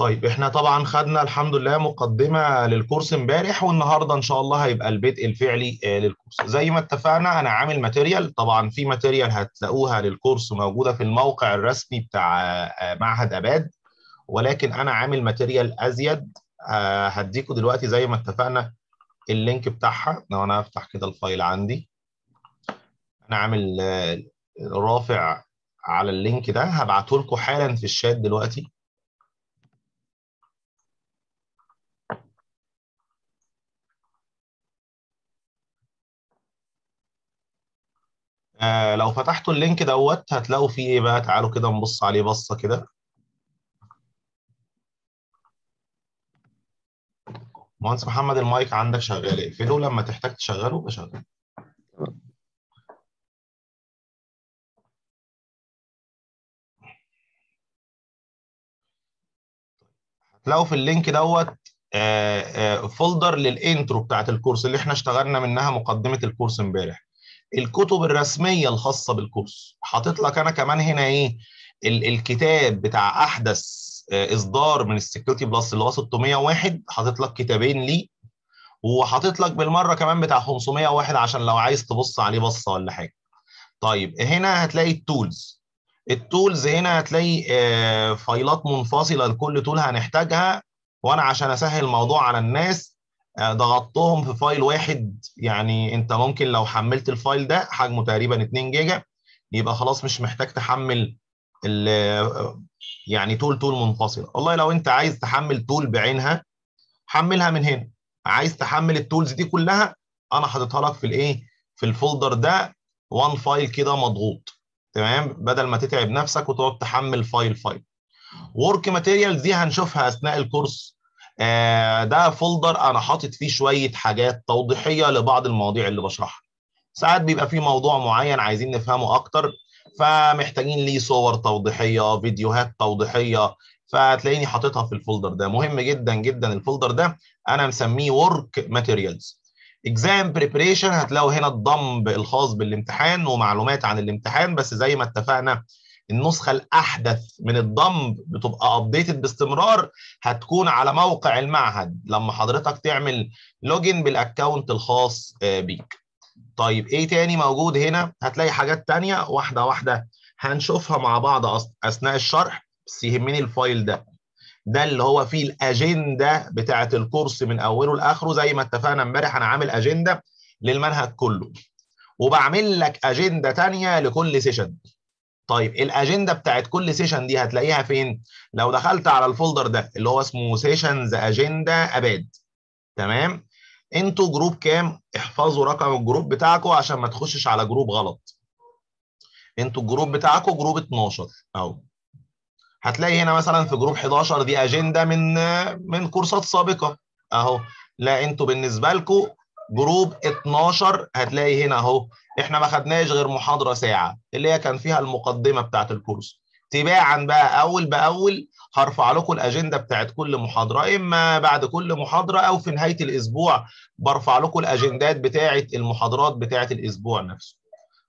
طيب إحنا طبعا خدنا الحمد لله مقدمة لل course امبارح والنهاردة إن شاء الله هيبقى البدء الفعلي آه، لل course. زي ما اتفقنا أنا عامل material طبعا في material هتلاقوها لل course موجودة في الموقع الرسمي بتاع آه، معهد أباد. ولكن أنا عامل material أزيد آه، هديكوا دلوقتي زي ما اتفقنا ال link بتاعها. لو أنا هفتح كده ال file عندي. أنا عامل رافع على ال link ده. هبعته لكم حالا في الشات دلوقتي. آه لو فتحتوا ال link دوت هتلاقوا فيه إيه بقى؟ تعالوا كده نبص عليه بصة كده. مهندس محمد المايك عندك شغال اقفله لما تحتاج تشغله بشغله هتلاقوا في ال link دوت آه، آه، folder لل intro بتاعت ال course اللي إحنا اشتغلنا منها مقدمة ال course امبارح. الكتب الرسمية الخاصة بال course. حاطط لك أنا كمان هنا إيه ال- الكتاب بتاع أحدث آه، إصدار من ال Security Plus اللي هو 601 حاطط لك كتابين ليه. وحاطط لك بالمرة كمان بتاع 501 عشان لو عايز تبص عليه بصة ولا حاجة. طيب هنا هتلاقي ال tools. ال tools هنا هتلاقي آه، فايلات منفصلة لكل tool هنحتاجها. وأنا عشان أسهل الموضوع على الناس ضغطتهم في file واحد. يعني انت ممكن لو حملت ال file ده حجمه تقريبا 2 جيجا يبقى خلاص مش محتاج تحمل ال- يعني tool tool منفصله والله لو انت عايز تحمل tool بعينها حملها من هنا. عايز تحمل ال tools دي كلها أنا حاططها لك في الايه؟ في ال folder ده one file كده مضغوط. تمام؟ بدل ما تتعب نفسك وتقعد تحمل file file work materials دي هنشوفها أثناء الكورس. آه ده folder أنا حاطط فيه شوية حاجات توضيحية لبعض المواضيع اللي بشرحها. ساعات بيبقى فيه موضوع معين عايزين نفهمه أكتر فمحتاجين ليه صور توضيحية فيديوهات توضيحية فتلاقيني حاططها في ال folder ده. مهم جدا جدا ال folder ده أنا مسميه work materials exam preparation هتلاقوا هنا ال dump الخاص بالامتحان ومعلومات عن الامتحان بس زي ما اتفقنا النسخة الأحدث من ال dump بتبقى updated باستمرار هتكون على موقع المعهد لما حضرتك تعمل login بال account الخاص آه، بيك. طيب إيه تاني موجود هنا؟ هتلاقي حاجات تانية. واحدة واحدة هنشوفها مع بعض أثناء الشرح. بس يهمني ال file ده. ده اللي هو فيه الأجندة بتاعه الكورس من أوله لآخره. زي ما اتفقنا امبارح أنا عامل أجندة للمنهج كله. وبعمل لك أجندة تانية لكل session طيب الأجندة بتاعت كل session دي هتلاقيها فين؟ لو دخلت على ال folder ده اللي هو اسمه sessions agenda اباد تمام؟ أنتوا group كام؟ احفظوا رقم ال group بتاعكم عشان ما تخشش على group غلط. أنتوا ال group بتاعكم group 12 أهو. هتلاقي هنا مثلا في group 11 دي اجنده من من كورسات سابقة أهو. لا أنتوا بالنسبة لكم group 12 هتلاقي هنا اهو. إحنا ما خدناش غير محاضرة ساعة اللي هي كان فيها المقدمة بتاعت الكورس. تباعا بقى أول بأول هرفع لكم الأجندة بتاعت كل محاضرة. إما بعد كل محاضرة أو في نهاية الأسبوع برفع لكم الأجندات بتاعت المحاضرات بتاعت الأسبوع نفسه.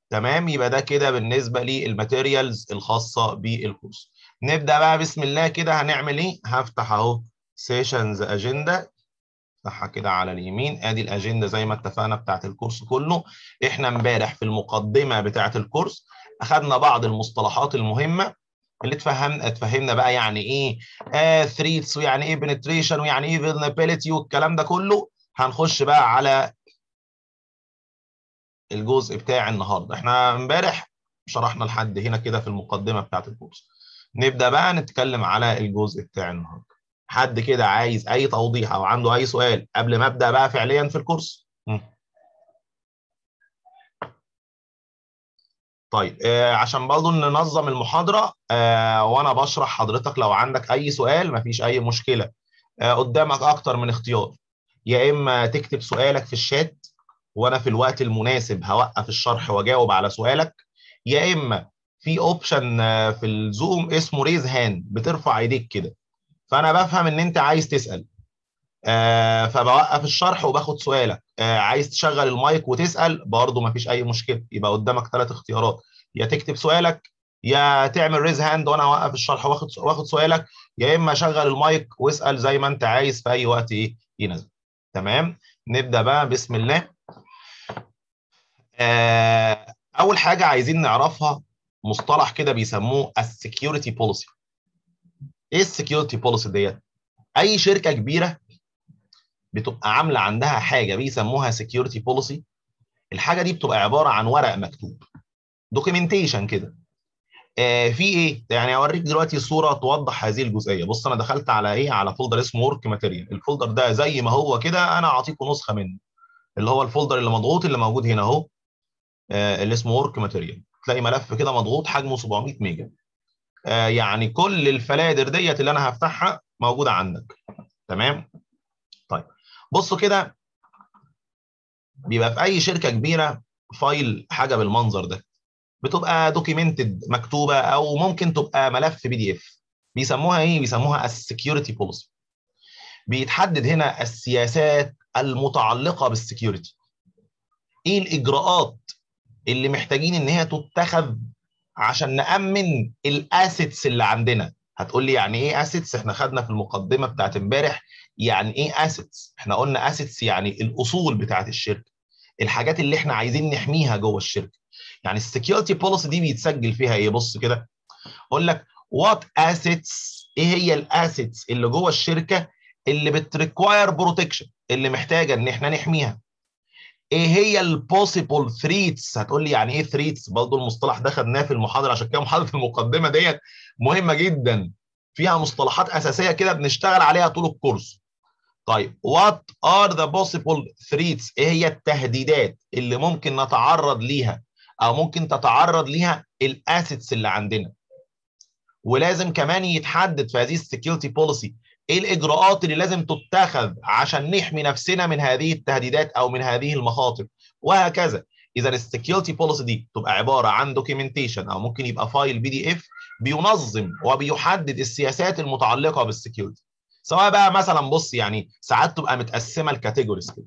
تمام؟ يبقى ده كده بالنسبة لل materials الخاصة بالكورس. نبدأ بقى بسم الله كده. هنعمل إيه؟ هفتح أهو sessions agenda افتحها كده على اليمين. ادي الاجنده زي ما اتفقنا بتاعت الكورس كله. إحنا امبارح في المقدمه بتاعت الكورس اخذنا بعض المصطلحات المهمه اللي اتفهمنا اتفهمنا بقى يعني إيه threats ويعني إيه penetration ويعني إيه vulnerability والكلام ده كله. هنخش بقى على الجزء بتاع النهارده. إحنا امبارح شرحنا لحد هنا كده في المقدمه بتاعت الكورس. نبدأ بقى نتكلم على الجزء بتاع النهارده. حد كده عايز أي توضيح أو عنده أي سؤال قبل ما أبدأ بقى فعليا في الكورس. طيب آه عشان برضه ننظم المحاضرة آه وأنا بشرح حضرتك لو عندك أي سؤال مفيش أي مشكلة. آه قدامك أكتر من اختيار. يا إما تكتب سؤالك في الشات وأنا في الوقت المناسب هوقف الشرح وأجاوب على سؤالك. يا إما في option في ال Zoom اسمه raise hand بترفع إيديك كده. فأنا بفهم إن أنت عايز تسأل. آه فبوقف الشرح وباخد سؤالك. آه عايز تشغل المايك وتسأل برضه مفيش أي مشكلة. يبقى قدامك ثلاث اختيارات. يا تكتب سؤالك يا تعمل raise hand وأنا اوقف الشرح واخد واخد سؤالك يا إما شغل المايك واسأل زي ما أنت عايز في أي وقت إيه ينزل تمام؟ نبدأ بقى. بسم الله. آه أول حاجة عايزين نعرفها مصطلح كده بيسموه ال security policy إيه ال security policy ديت؟ أي شركة كبيرة بتبقى عاملة عندها حاجة بيسموها security policy الحاجة دي بتبقى عبارة عن ورق مكتوب documentation كده. آه في إيه؟ يعني أوريك دلوقتي صورة توضح هذه الجزئية. بص أنا دخلت على إيه؟ على folder اسمه work material ال folder ده زي ما هو كده أنا أعطيكم نسخة منه. اللي هو ال folder اللي مضغوط اللي موجود هنا أهو آه اللي اسمه work material تلاقي ملف كده مضغوط حجمه 700 ميجا. يعني كل الفلادر ديت اللي أنا هفتحها موجودة عندك. تمام؟ طيب بصوا كده. بيبقى في أي شركة كبيرة file حاجة بالمنظر ده. بتبقى documented مكتوبة أو ممكن تبقى ملف PDF بيسموها إيه؟ بيسموها ال security policy بيتحدد هنا السياسات المتعلقة بال security إيه الإجراءات اللي محتاجين إن هي تتخذ عشان نأمن ال assets اللي عندنا. هتقول لي يعني إيه assets؟ إحنا خدنا في المقدمة بتاعت امبارح يعني إيه assets؟ إحنا قلنا assets يعني الأصول بتاعت الشركة. الحاجات اللي إحنا عايزين نحميها جوه الشركة. يعني ال security policy دي بيتسجل فيها إيه؟ بص كده. أقول لك what assets إيه هي ال assets اللي جوه الشركة اللي بت require protection اللي محتاجة إن إحنا نحميها؟ إيه هي ال possible threats هتقول لي يعني إيه threats برضه المصطلح ده خدناه في المحاضرة عشان كده محاضره المقدمة ديت مهمة جدا. فيها مصطلحات أساسية كده بنشتغل عليها طول الكورس. طيب what are the possible threats إيه هي التهديدات اللي ممكن نتعرض ليها أو ممكن تتعرض ليها ال assets اللي عندنا؟ ولازم كمان يتحدد في هذه ال security policy إيه الإجراءات اللي لازم تتخذ عشان نحمي نفسنا من هذه التهديدات أو من هذه المخاطر؟ وهكذا. إذا ال security policy دي تبقى عبارة عن documentation أو ممكن يبقى file PDF بينظم وبيحدد السياسات المتعلقة بال security سواء بقى مثلا بص يعني ساعات تبقى متقسمة ل categories كده.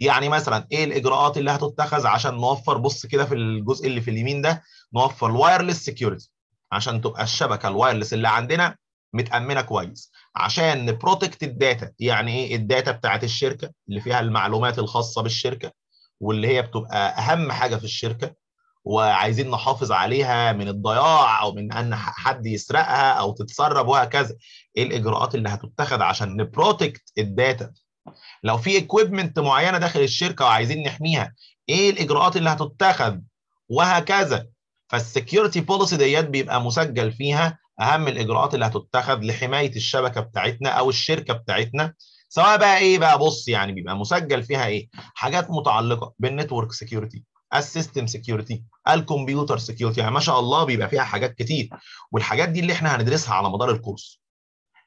يعني مثلا إيه الإجراءات اللي هتتخذ عشان نوفر بص كده في الجزء اللي في اليمين ده؟ نوفر ال wireless security عشان تبقى الشبكة ال wireless اللي عندنا متأمنة كويس. عشان ن protect ال data يعني إيه؟ ال data بتاعت الشركة اللي فيها المعلومات الخاصة بالشركة واللي هي بتبقى أهم حاجة في الشركة وعايزين نحافظ عليها من الضياع أو من إن حد يسرقها أو تتسرب وهكذا. إيه الإجراءات اللي هتتخذ عشان ن protect ال data؟ لو في equipment معينة داخل الشركة وعايزين نحميها إيه الإجراءات اللي هتتخذ؟ وهكذا. فال security policy ديت بيبقى مسجل فيها أهم الإجراءات اللي هتتخذ لحماية الشبكة بتاعتنا أو الشركة بتاعتنا سواء بقى إيه بقى بص يعني بيبقى مسجل فيها إيه؟ حاجات متعلقة بال network security ال system security ال computer security يعني ما شاء الله بيبقى فيها حاجات كتير والحاجات دي اللي إحنا هندرسها على مدار الكورس.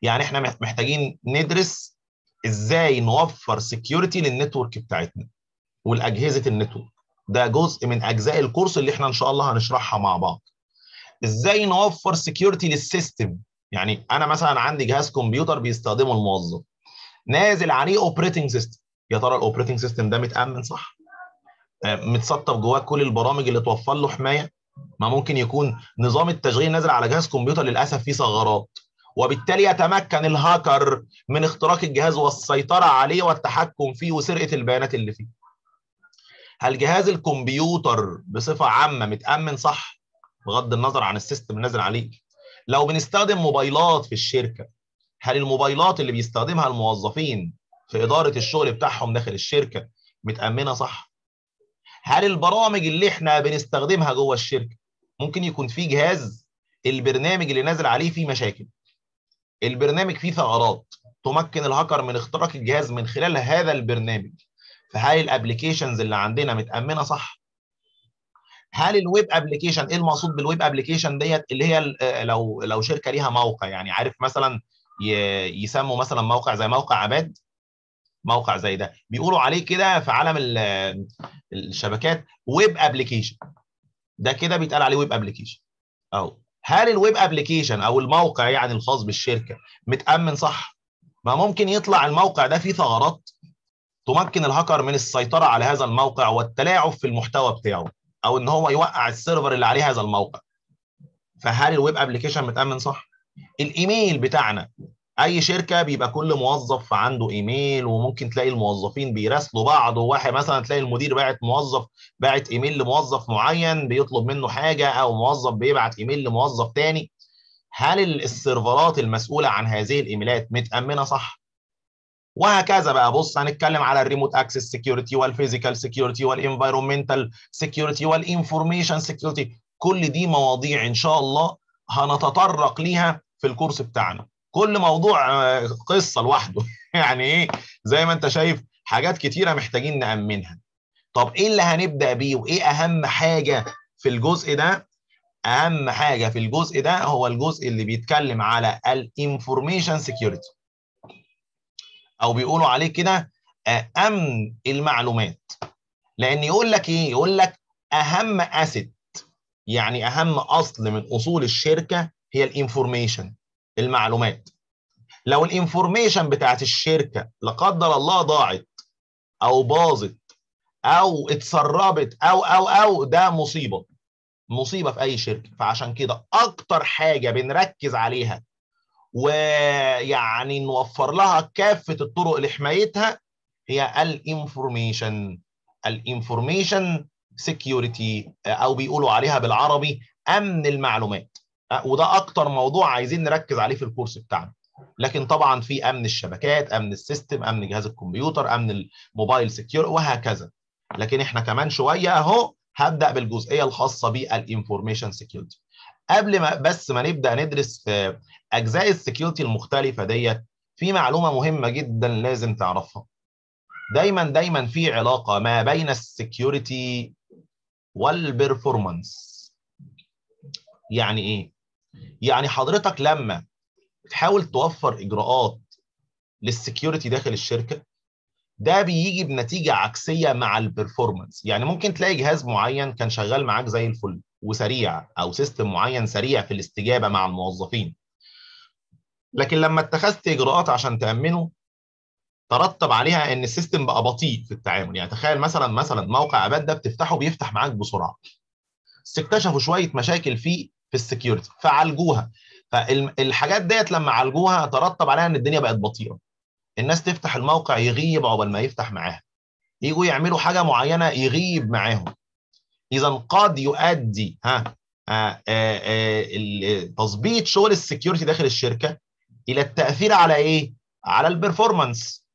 يعني إحنا محتاجين ندرس إزاي نوفر security لل network بتاعتنا والأجهزة ال network ده جزء من أجزاء الكورس اللي إحنا إن شاء الله هنشرحها مع بعض. إزاي نوفر security لل system؟ يعني أنا مثلا عندي جهاز كمبيوتر بيستخدمه الموظف. نازل عليه operating system يا ترى ال operating system ده متأمن صح؟ متسطب جواه كل البرامج اللي توفر له حماية؟ ما ممكن يكون نظام التشغيل نازل على جهاز كمبيوتر للأسف فيه ثغرات. وبالتالي يتمكن الهاكر من اختراق الجهاز والسيطرة عليه والتحكم فيه وسرقة البيانات اللي فيه. هل جهاز الكمبيوتر بصفة عامة متأمن صح؟ بغض النظر عن السيستم نازل عليه. لو بنستخدم موبايلات في الشركة هل الموبايلات اللي بيستخدمها الموظفين في إدارة الشغل بتاعهم داخل الشركة متأمنة صح؟ هل البرامج اللي إحنا بنستخدمها جوه الشركة ممكن يكون في جهاز البرنامج اللي نازل عليه فيه مشاكل؟ البرنامج فيه ثغرات تمكن الهاكر من اختراق الجهاز من خلال هذا البرنامج. فهل ال applications اللي عندنا متأمنة صح؟ هل ال web application إيه المقصود بال web application ديت؟ اللي هي لو لو شركة ليها موقع يعني عارف مثلا يسموا مثلا موقع زي موقع عباد؟ موقع زي ده. بيقولوا عليه كده في عالم الشبكات web application. ده كده بيتقال عليه web application. أهو. هل ال web application أو الموقع يعني الخاص بالشركة متأمن صح؟ ما ممكن يطلع الموقع ده فيه ثغرات تمكن الهاكر من السيطرة على هذا الموقع والتلاعب في المحتوى بتاعه. أو إن هو يوقع ال server اللي عليه هذا الموقع. فهل ال web application متأمن صح؟ الإيميل بتاعنا. أي شركة بيبقى كل موظف عنده إيميل وممكن تلاقي الموظفين بيراسلوا بعض وواحد مثلا تلاقي المدير باعت موظف باعت إيميل لموظف معين بيطلب منه حاجة أو موظف بيبعت إيميل لموظف تاني. هل ال server ات المسؤولة عن هذه الإيميلات متأمنة صح؟ وهكذا بقى. بص هنتكلم على الريموت اكسس سكيورتي والفيزيكال سكيورتي والانفايرمنتال سكيورتي والانفورميشن سكيورتي كل دي مواضيع إن شاء الله هنتطرق ليها في الكورس بتاعنا. كل موضوع قصة لوحده. يعني إيه؟ زي ما أنت شايف حاجات كتيرة محتاجين نأمنها. طب إيه اللي هنبدأ بيه؟ وإيه أهم حاجة في الجزء ده؟ أهم حاجة في الجزء ده هو الجزء اللي بيتكلم على ال information security أو بيقولوا عليه كده أمن المعلومات. لأن يقول لك إيه؟ يقول لك أهم asset يعني أهم أصل من أصول الشركة هي ال information المعلومات. لو ال information بتاعت الشركة لا قدر الله ضاعت أو باظت أو اتسربت أو أو أو ده مصيبة. مصيبة في أي شركة. فعشان كده أكتر حاجة بنركز عليها ويعني نوفر لها كافة الطرق لحمايتها هي ال information. ال information security أو بيقولوا عليها بالعربي أمن المعلومات. وده أكتر موضوع عايزين نركز عليه في الكورس بتاعنا. لكن طبعا في أمن الشبكات أمن ال system أمن جهاز الكمبيوتر أمن الموبايل secure وهكذا. لكن إحنا كمان شوية أهو هبدأ بالجزئية الخاصة بال information security قبل ما بس ما نبدأ ندرس أجزاء ال security المختلفة ديت في معلومة مهمة جدا لازم تعرفها. دايما دايما في علاقة ما بين ال security وال performance يعني إيه؟ يعني حضرتك لما تحاول توفر إجراءات لل security داخل الشركة ده بيجي بنتيجة عكسية مع ال performance يعني ممكن تلاقي جهاز معين كان شغال معاك زي الفل وسريع أو system معين سريع في الاستجابة مع الموظفين. لكن لما اتخذت إجراءات عشان تأمنه ترتب عليها إن ال system بقى بطيء في التعامل. يعني تخيل مثلا مثلا موقع عباد ده بتفتحه بيفتح معاك بسرعة. اكتشفوا شوية مشاكل فيه في ال security فعالجوها. فالحاجات ديت لما عالجوها ترتب عليها إن الدنيا بقت بطيئة. الناس تفتح الموقع يغيب عقبال ما يفتح معاها. يجوا يعملوا حاجة معينة يغيب معاهم. اذا قد يؤدي ها تظبيط شغل ال security داخل الشركة. إلى التأثير على إيه؟ على ال performance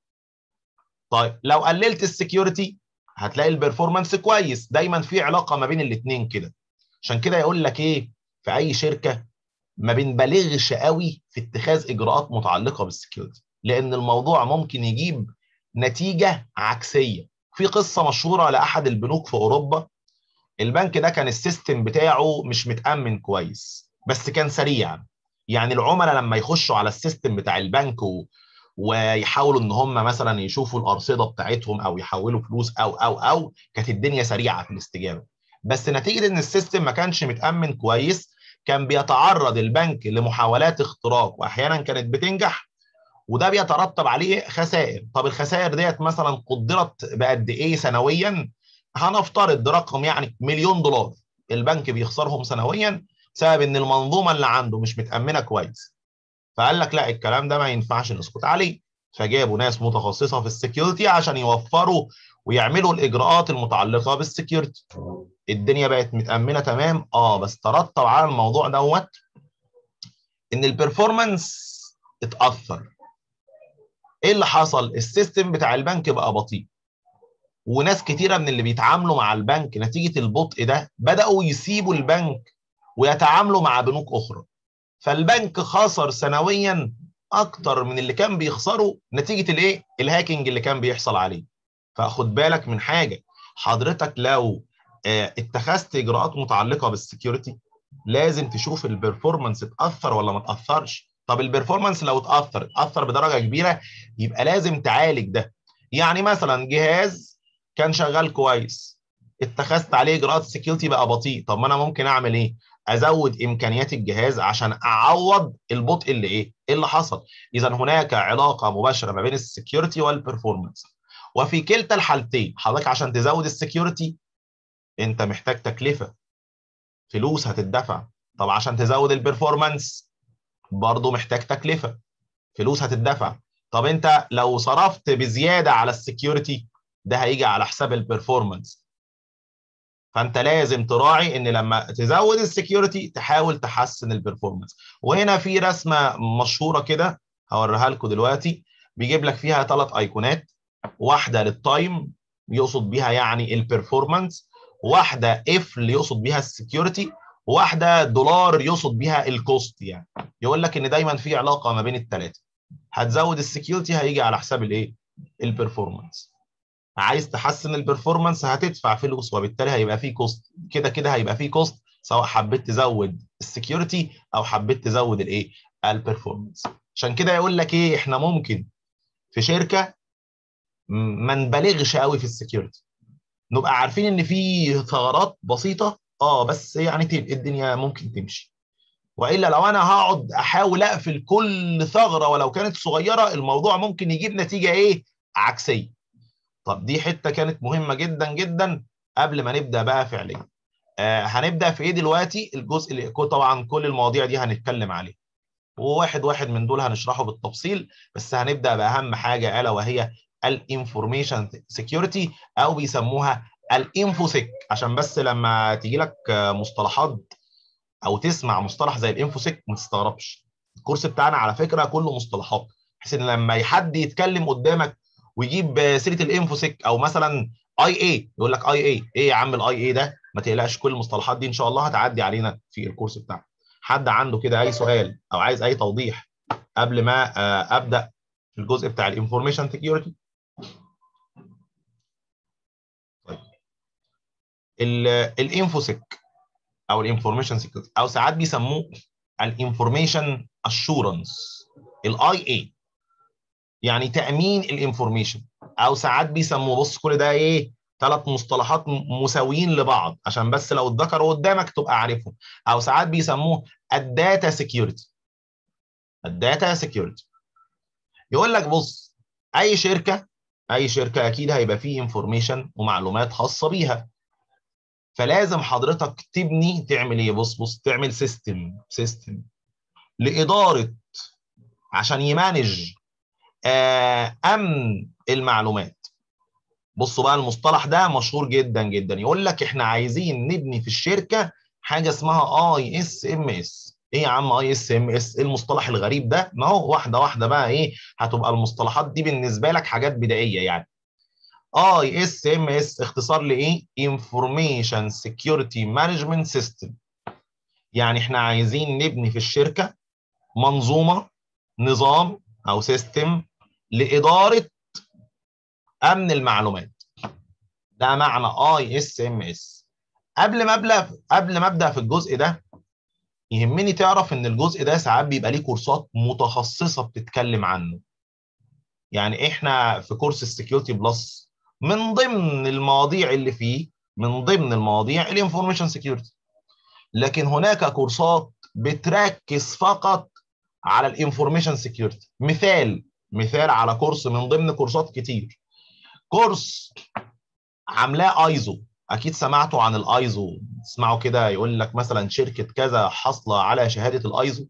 طيب لو قللت ال security هتلاقي ال performance كويس. دايما في علاقة ما بين الاثنين كده. عشان كده يقول لك إيه؟ في أي شركة ما بنبالغش قوي في اتخاذ إجراءات متعلقة بال security لأن الموضوع ممكن يجيب نتيجة عكسية. في قصة مشهورة لأحد البنوك في أوروبا. البنك ده كان ال system بتاعه مش متأمن كويس بس كان سريع. يعني العملاء لما يخشوا على ال system بتاع البنك و... ويحاولوا ان هم مثلا يشوفوا الأرصدة بتاعتهم أو يحولوا فلوس أو أو أو كانت الدنيا سريعة في الاستجابة. بس نتيجة إن ال system ما كانش متأمن كويس كان بيتعرض البنك لمحاولات اختراق واحيانا كانت بتنجح وده بيترتب عليه خسائر. طب الخسائر ديت مثلا قدرت بقد إيه سنويا؟ هنفترض رقم يعني مليون دولار. البنك بيخسرهم سنويا بسبب إن المنظومة اللي عنده مش متأمنة كويس. فقال لك لا الكلام ده ما ينفعش نسكت عليه. فجابوا ناس متخصصة في ال security عشان يوفروا ويعملوا الإجراءات المتعلقة بال security. الدنيا بقت متأمنة تمام. آه بس ترتب على الموضوع دوت إن ال performance اتأثر. إيه اللي حصل؟ ال system بتاع البنك بقى بطيء. وناس كتيرة من اللي بيتعاملوا مع البنك نتيجة البطء ده بدأوا يسيبوا البنك ويتعاملوا مع بنوك أخرى. فالبنك خسر سنويا أكتر من اللي كان بيخسره نتيجة الإيه؟ ال hacking اللي كان بيحصل عليه. فخد بالك من حاجة حضرتك لو آه اتخذت إجراءات متعلقة بال security لازم تشوف ال performance اتأثر ولا ما اتاثرش طب ال performance لو اتأثر اتأثر بدرجة كبيرة يبقى لازم تعالج ده. يعني مثلا جهاز كان شغال كويس اتخذت عليه إجراءات security بقى بطيء طب ما أنا ممكن أعمل إيه؟ أزود إمكانيات الجهاز عشان أعوض البطء اللي إيه؟ اللي حصل. إذا هناك علاقة مباشرة ما بين ال security وال performance وفي كلتا الحالتين حضرتك عشان تزود ال security أنت محتاج تكلفة. فلوس هتدفع. طب عشان تزود ال performance برضه محتاج تكلفة. فلوس هتدفع. طب أنت لو صرفت بزيادة على ال security ده هيجي على حساب ال performance فأنت لازم تراعي إن لما تزود ال security تحاول تحسن ال performance وهنا في رسمة مشهورة كده هوريها لكم دلوقتي. بيجيب لك فيها ثلاث أيقونات. واحدة لل time يقصد بيها يعني ال performance واحدة قفل اللي يقصد بيها ال security. واحدة دولار يقصد بيها ال cost يعني. يقول لك إن دايما في علاقة ما بين الثلاثه هتزود ال security هيجي على حساب الإيه؟ ال performance عايز تحسن ال performance هتدفع فلوس وبالتالي هيبقى فيه cost كده كده هيبقى فيه cost سواء حبيت تزود ال security أو حبيت تزود الإيه؟ ال performance عشان كده يقول لك إيه؟ إحنا ممكن في شركة ما نبالغش قوي في ال security نبقى عارفين إن في ثغرات بسيطة آه بس يعني الدنيا ممكن تمشي. وإلا لو أنا هقعد أحاول أقفل كل ثغرة ولو كانت صغيرة الموضوع ممكن يجيب نتيجة إيه؟ عكسية. طب دي حتة كانت مهمة جدا جدا قبل ما نبدأ بقى فعليا. آه هنبدأ في إيه دلوقتي؟ الجزء اللي طبعا كل المواضيع دي هنتكلم عليه وواحد واحد من دول هنشرحه بالتفصيل بس هنبدأ بأهم حاجة ألا وهي ال information security أو بيسموها ال InfoSec. عشان بس لما تيجي لك مصطلحات أو تسمع مصطلح زي ال InfoSec ما تستغربش. الكورس بتاعنا على فكرة كله مصطلحات بحيث إن لما حد يتكلم قدامك ويجيب سيرة ال InfoSec أو مثلا IA يقول لك IA إيه يا عم ال IA ده؟ ما تقلقش كل المصطلحات دي إن شاء الله هتعدي علينا في الكورس بتاعنا. حد عنده كده أي سؤال أو عايز أي توضيح قبل ما أبدأ في الجزء بتاع ال information security طيب. ال InfoSec أو ال information security أو ساعات بيسموه ال information assurance ال IA يعني تأمين ال information. أو ساعات بيسموه بص كل ده إيه؟ ثلاث مصطلحات مساويين لبعض. عشان بس لو اتذكروا قدامك تبقى عارفهم. أو ساعات بيسموه ال data security ال data security يقول لك بص أي شركة أي شركة أكيد هيبقى فيه information ومعلومات خاصة بيها. فلازم حضرتك تبني تعمل إيه؟ بص بص تعمل system system لإدارة عشان ي manage امن المعلومات. بصوا بقى المصطلح ده مشهور جدا جدا. يقول لك إحنا عايزين نبني في الشركة حاجة اسمها ISMS إيه يا عم ISMS إيه المصطلح الغريب ده؟ ما هو واحدة واحدة بقى إيه هتبقى المصطلحات دي بالنسبة لك حاجات بدائية يعني. ISMS اختصار لإيه؟ information security management system يعني إحنا عايزين نبني في الشركة منظومة نظام أو system لإدارة أمن المعلومات. ده معنى ISMS. قبل ما ابدا قبل ما أبدأ في الجزء ده يهمني تعرف إن الجزء ده ساعات بيبقى ليه كورسات متخصصة بتتكلم عنه. يعني إحنا في كورس ال Security Plus من ضمن المواضيع اللي فيه من ضمن المواضيع ال information security لكن هناك كورسات بتركز فقط على ال information security مثال مثال على كورس من ضمن كورسات كتير. كورس عاملاه ايزو. أكيد سمعتوا عن الايزو. تسمعوا كده يقول لك مثلا شركة كذا حاصلة على شهادة ال ISO.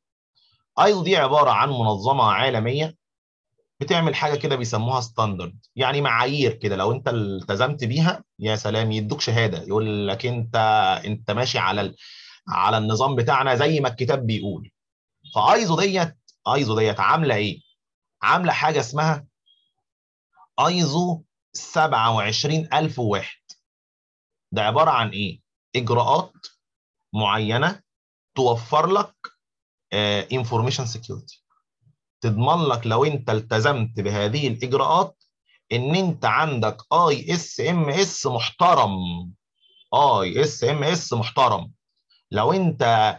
ISO دي عبارة عن منظمة عالمية بتعمل حاجة كده بيسموها standard يعني معايير كده. لو انت التزمت بيها يا سلام يدوك شهادة. يقول لك انت انت ماشي على ال... على النظام بتاعنا زي ما الكتاب بيقول. فايزو ديت ايزو ديت عاملة إيه؟ عاملة حاجة اسمها ايزو 27001 ده عبارة عن إيه؟ إجراءات معينة توفر لك information security تضمن لك لو أنت التزمت بهذه الإجراءات إن أنت عندك اي اس ام اس محترم. اي اس ام اس محترم. لو أنت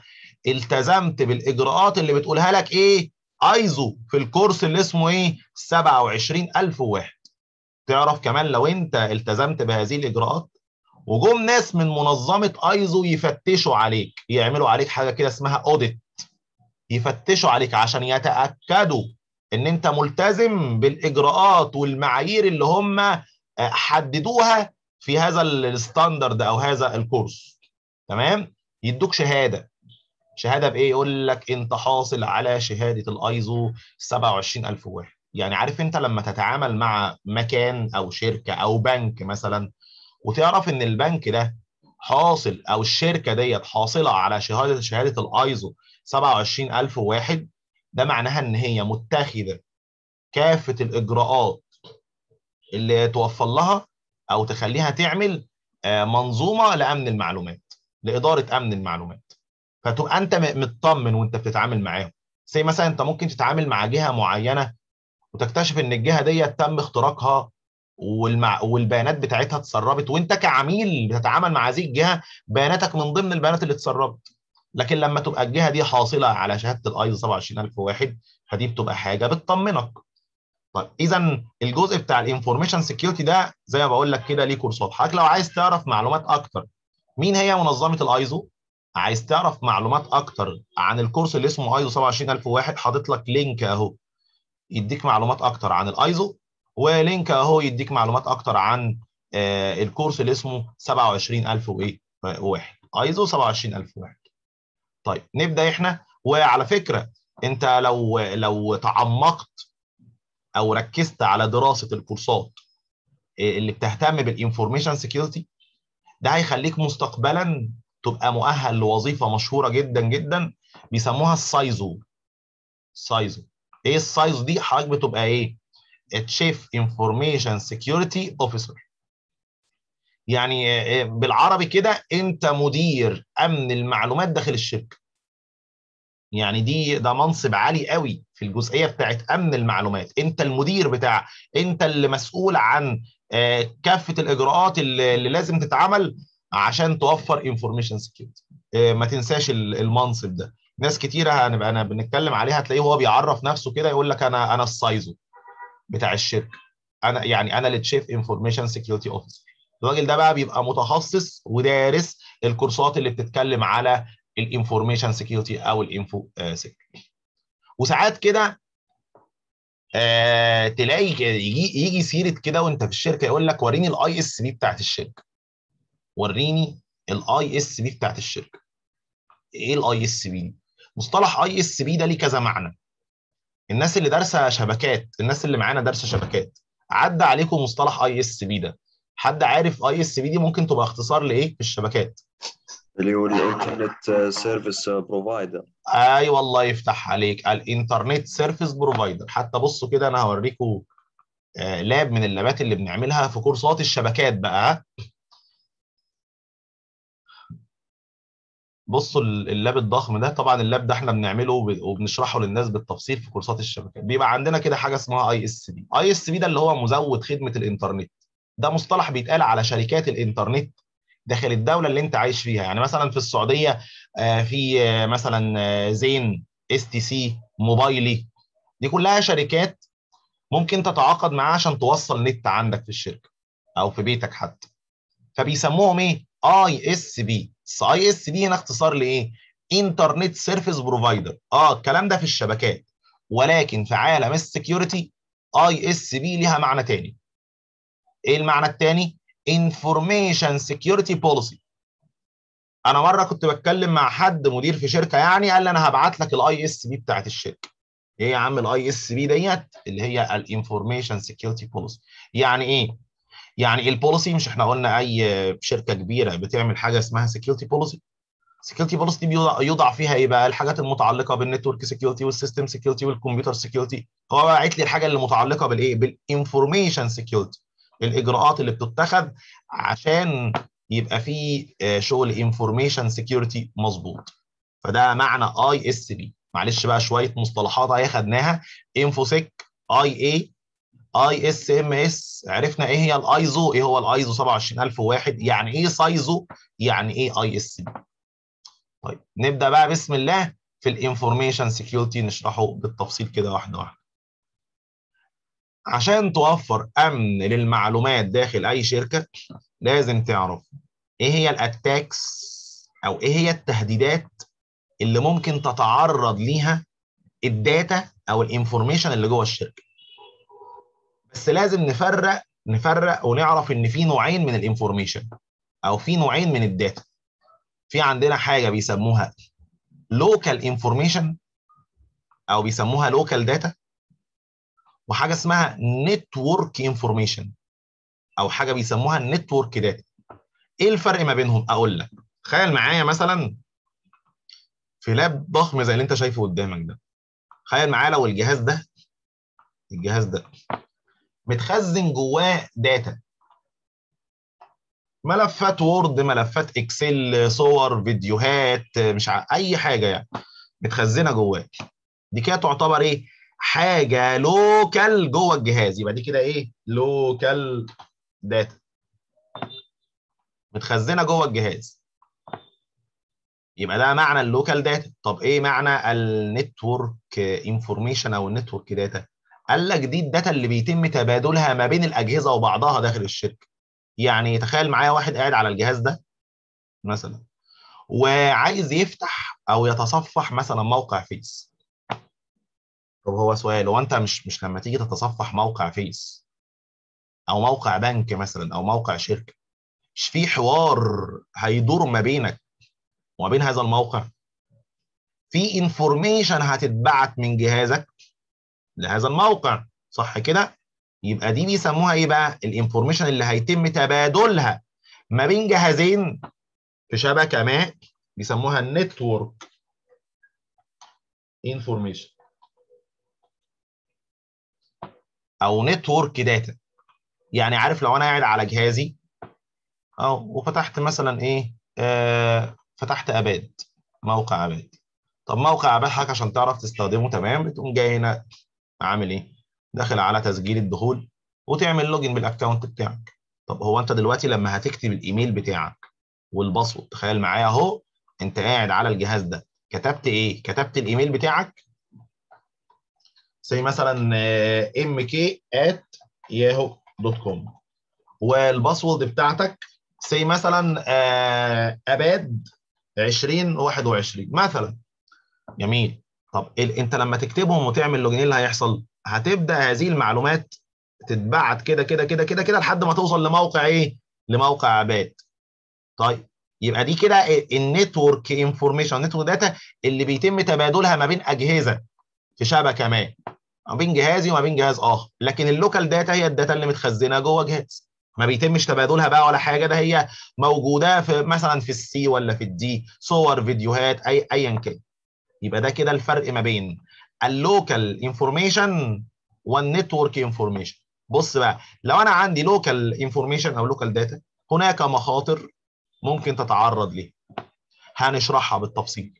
التزمت بالإجراءات اللي بتقولها لك إيه؟ ايزو في الكورس اللي اسمه إيه؟ 27001 تعرف كمان لو انت التزمت بهذه الإجراءات وجم ناس من منظمة ايزو يفتشوا عليك يعملوا عليك حاجة كده اسمها audit يفتشوا عليك عشان يتأكدوا إن انت ملتزم بالإجراءات والمعايير اللي هم حددوها في هذا ال standard أو هذا الكورس. تمام؟ يدوك شهادة. شهادة بإيه؟ يقول لك أنت حاصل على شهادة الآيزو 27001 يعني عارف أنت لما تتعامل مع مكان أو شركة أو بنك مثلا وتعرف إن البنك ده حاصل أو الشركة ديت حاصلة على شهاده شهادة الآيزو 27001 ده معناها إن هي متخذة كافة الإجراءات اللي توفر لها أو تخليها تعمل منظومة لأمن المعلومات لإدارة أمن المعلومات. فتبقى أنت مطمن وأنت بتتعامل معاهم. زي مثلا أنت ممكن تتعامل مع جهة معينة وتكتشف إن الجهة ديت تم اختراقها والمع... والبيانات بتاعتها اتسربت وأنت كعميل بتتعامل مع هذه الجهة بياناتك من ضمن البيانات اللي اتسربت. لكن لما تبقى الجهة دي حاصلة على شهادة الايزو 27001 فدي بتبقى حاجة بتطمنك. طيب اذا الجزء بتاع ال information security ده زي ما بقول لك كده ليه كورسات. حضرتك لو عايز تعرف معلومات أكتر مين هي منظمة الايزو عايز تعرف معلومات أكتر عن الكورس اللي اسمه ايزو 27001 حاطط لك link أهو يديك معلومات أكتر عن الايزو و link أهو يديك معلومات أكتر عن آه الكورس اللي اسمه 27001 ايزو 27001 طيب نبدأ إحنا. وعلى فكرة أنت لو لو تعمقت أو ركزت على دراسة الكورسات اللي بتهتم بال information security ده هيخليك مستقبلا تبقى مؤهل لوظيفة مشهورة جدا جدا بيسموها ال CISO. CISO. إيه ال CISO دي؟ حضرتك بتبقى إيه؟ Chief Information Security Officer يعني بالعربي كده أنت مدير أمن المعلومات داخل الشركة. يعني دي ده منصب عالي قوي في الجزئية بتاعت أمن المعلومات. أنت المدير بتاع أنت اللي مسؤول عن كافة الإجراءات اللي لازم تتعمل عشان توفر information security ما تنساش المنصب ده. ناس كتيرة هنبقى أنا بنتكلم عليها هتلاقيه هو بيعرف نفسه كده يقول لك أنا أنا ال CISO بتاع الشركة. أنا يعني أنا اللي Chief Information Security Officer الراجل ده بقى بيبقى متخصص ودارس الكورسات اللي بتتكلم على ال information security أو ال info security وساعات كده آه تلاقي يجي يجي سيرة كده وأنت في الشركة يقول لك وريني ال ISP بتاعت الشركة. وريني ال ISP بتاعت الشركة. إيه ال ISP مصطلح ISP ده ليه كذا معنى. الناس اللي دارسة شبكات الناس اللي معانا دارسة شبكات. عدى عليكم مصطلح اي اس بي ده. حد عارف اي اس بي دي ممكن تبقى اختصار لإيه؟ في الشبكات. اللي هو ال internet service provider. أيوه الله يفتح عليك. ال internet service provider. حتى بصوا كده أنا هوريكم lab من اللابات اللي بنعملها في كورسات الشبكات بقى بصوا ال lab الضخم ده طبعا ال lab ده إحنا بنعمله وبنشرحه للناس بالتفصيل في كورسات الشبكات. بيبقى عندنا كده حاجة اسمها اي اس بي اي اس بي ده اللي هو مزود خدمة الإنترنت. ده مصطلح بيتقال على شركات الإنترنت داخل الدولة اللي أنت عايش فيها. يعني مثلا في السعودية في مثلا زين STC موبايلي دي كلها شركات ممكن تتعاقد معاها عشان توصل نت عندك في الشركة أو في بيتك حتى. فبيسموهم إيه؟ اي اس بي آي إس بي هنا اختصار لإيه؟ internet service provider آه الكلام ده في الشبكات. ولكن في عالم ال security ISP ليها معنى تاني. إيه المعنى التاني؟ information security policy أنا مرة كنت بتكلم مع حد مدير في شركة يعني قال لي أنا هبعت لك ال ISP بتاعت الشركة. إيه يا عم ال ISP ديت؟ اللي هي ال information security policy يعني إيه؟ يعني ال policy مش إحنا قلنا أي شركة كبيرة بتعمل حاجة اسمها security policy security policy دي يوضع فيها إيه بقى؟ الحاجات المتعلقة بال network security وال system security وال computer security هو باعت لي الحاجة اللي متعلقة بالايه بال information security الإجراءات اللي بتتخذ عشان يبقى في شغل information security مظبوط. فده معنى ISP معلش بقى شوية مصطلحات أهي خدناها. InfoSec I I ISMS عرفنا إيه هي الايزو؟ إيه هو الايزو 27001 يعني إيه CISO؟ يعني إيه ISP طيب نبدأ بقى بسم الله في ال information security نشرحه بالتفصيل كده واحدة واحدة. عشان توفر أمن للمعلومات داخل أي شركة لازم تعرف إيه هي ال attacks أو إيه هي التهديدات اللي ممكن تتعرض ليها ال data أو ال information اللي جوه الشركة. بس لازم نفرق نفرق ونعرف إن في نوعين من ال information أو في نوعين من ال data في عندنا حاجة بيسموها local information أو بيسموها local data وحاجة اسمها network information أو حاجة بيسموها network data إيه الفرق ما بينهم؟ أقول لك. تخيل معايا مثلا في lab ضخم زي اللي أنت شايفه قدامك ده. تخيل معايا لو الجهاز ده الجهاز ده متخزن جواه data ملفات Word ملفات Excel صور فيديوهات مش. أي حاجة يعني متخزنة جواه. دي كده تعتبر إيه؟ حاجة local جوه الجهاز. يبقى دي كده إيه؟ local data متخزنة جوه الجهاز. يبقى ده معنى ال local data طب إيه معنى ال network information أو ال network data قال لك دي ال data اللي بيتم تبادلها ما بين الأجهزة وبعضها داخل الشركة. يعني تخيل معايا واحد قاعد على الجهاز ده مثلا وعايز يفتح أو يتصفح مثلا موقع فيس. طب هو سؤال هو أنت مش مش لما تيجي تتصفح موقع فيس أو موقع بنك مثلا أو موقع شركة مش في حوار هيدور ما بينك وما بين هذا الموقع؟ في information هتتبعت من جهازك لهذا الموقع صح كده؟ يبقى دي بيسموها إيه بقى؟ ال information اللي هيتم تبادلها ما بين جهازين في شبكة ما بيسموها ال network information أو network data يعني عارف لو أنا قاعد على جهازي آه وفتحت مثلا إيه؟ آه فتحت اباد موقع اباد طب موقع اباد حضرتك عشان تعرف تستخدمه تمام بتقوم جاي هنا عامل إيه؟ داخل على تسجيل الدخول وتعمل login بال account بتاعك. طب هو انت دلوقتي لما هتكتب الإيميل بتاعك وال password تخيل معايا اهو انت قاعد على الجهاز ده كتبت إيه؟ كتبت الإيميل بتاعك؟ زي مثلا mk@yahoo.com وال password بتاعتك زي مثلا أباد 2021 مثلا. جميل. طب انت لما تكتبهم وتعمل login إيه اللي هيحصل؟ هتبدأ هذه المعلومات تتبعت كده كده كده كده كده لحد ما توصل لموقع إيه؟ لموقع اباد طيب يبقى دي كده ال network information ال network data اللي بيتم تبادلها ما بين أجهزة في شبكة ما ما بين جهازي وما بين جهاز آخر. لكن ال local data هي ال data اللي متخزنة جوه جهاز. ما بيتمش تبادلها بقى ولا حاجة ده هي موجودة في مثلا في ال C ولا في ال D صور فيديوهات اي ايا كان. يبقى ده كده الفرق ما بين ال local information وال network information. بص بقى لو أنا عندي local information أو local data هناك مخاطر ممكن تتعرض ليه هنشرحها بالتفصيل.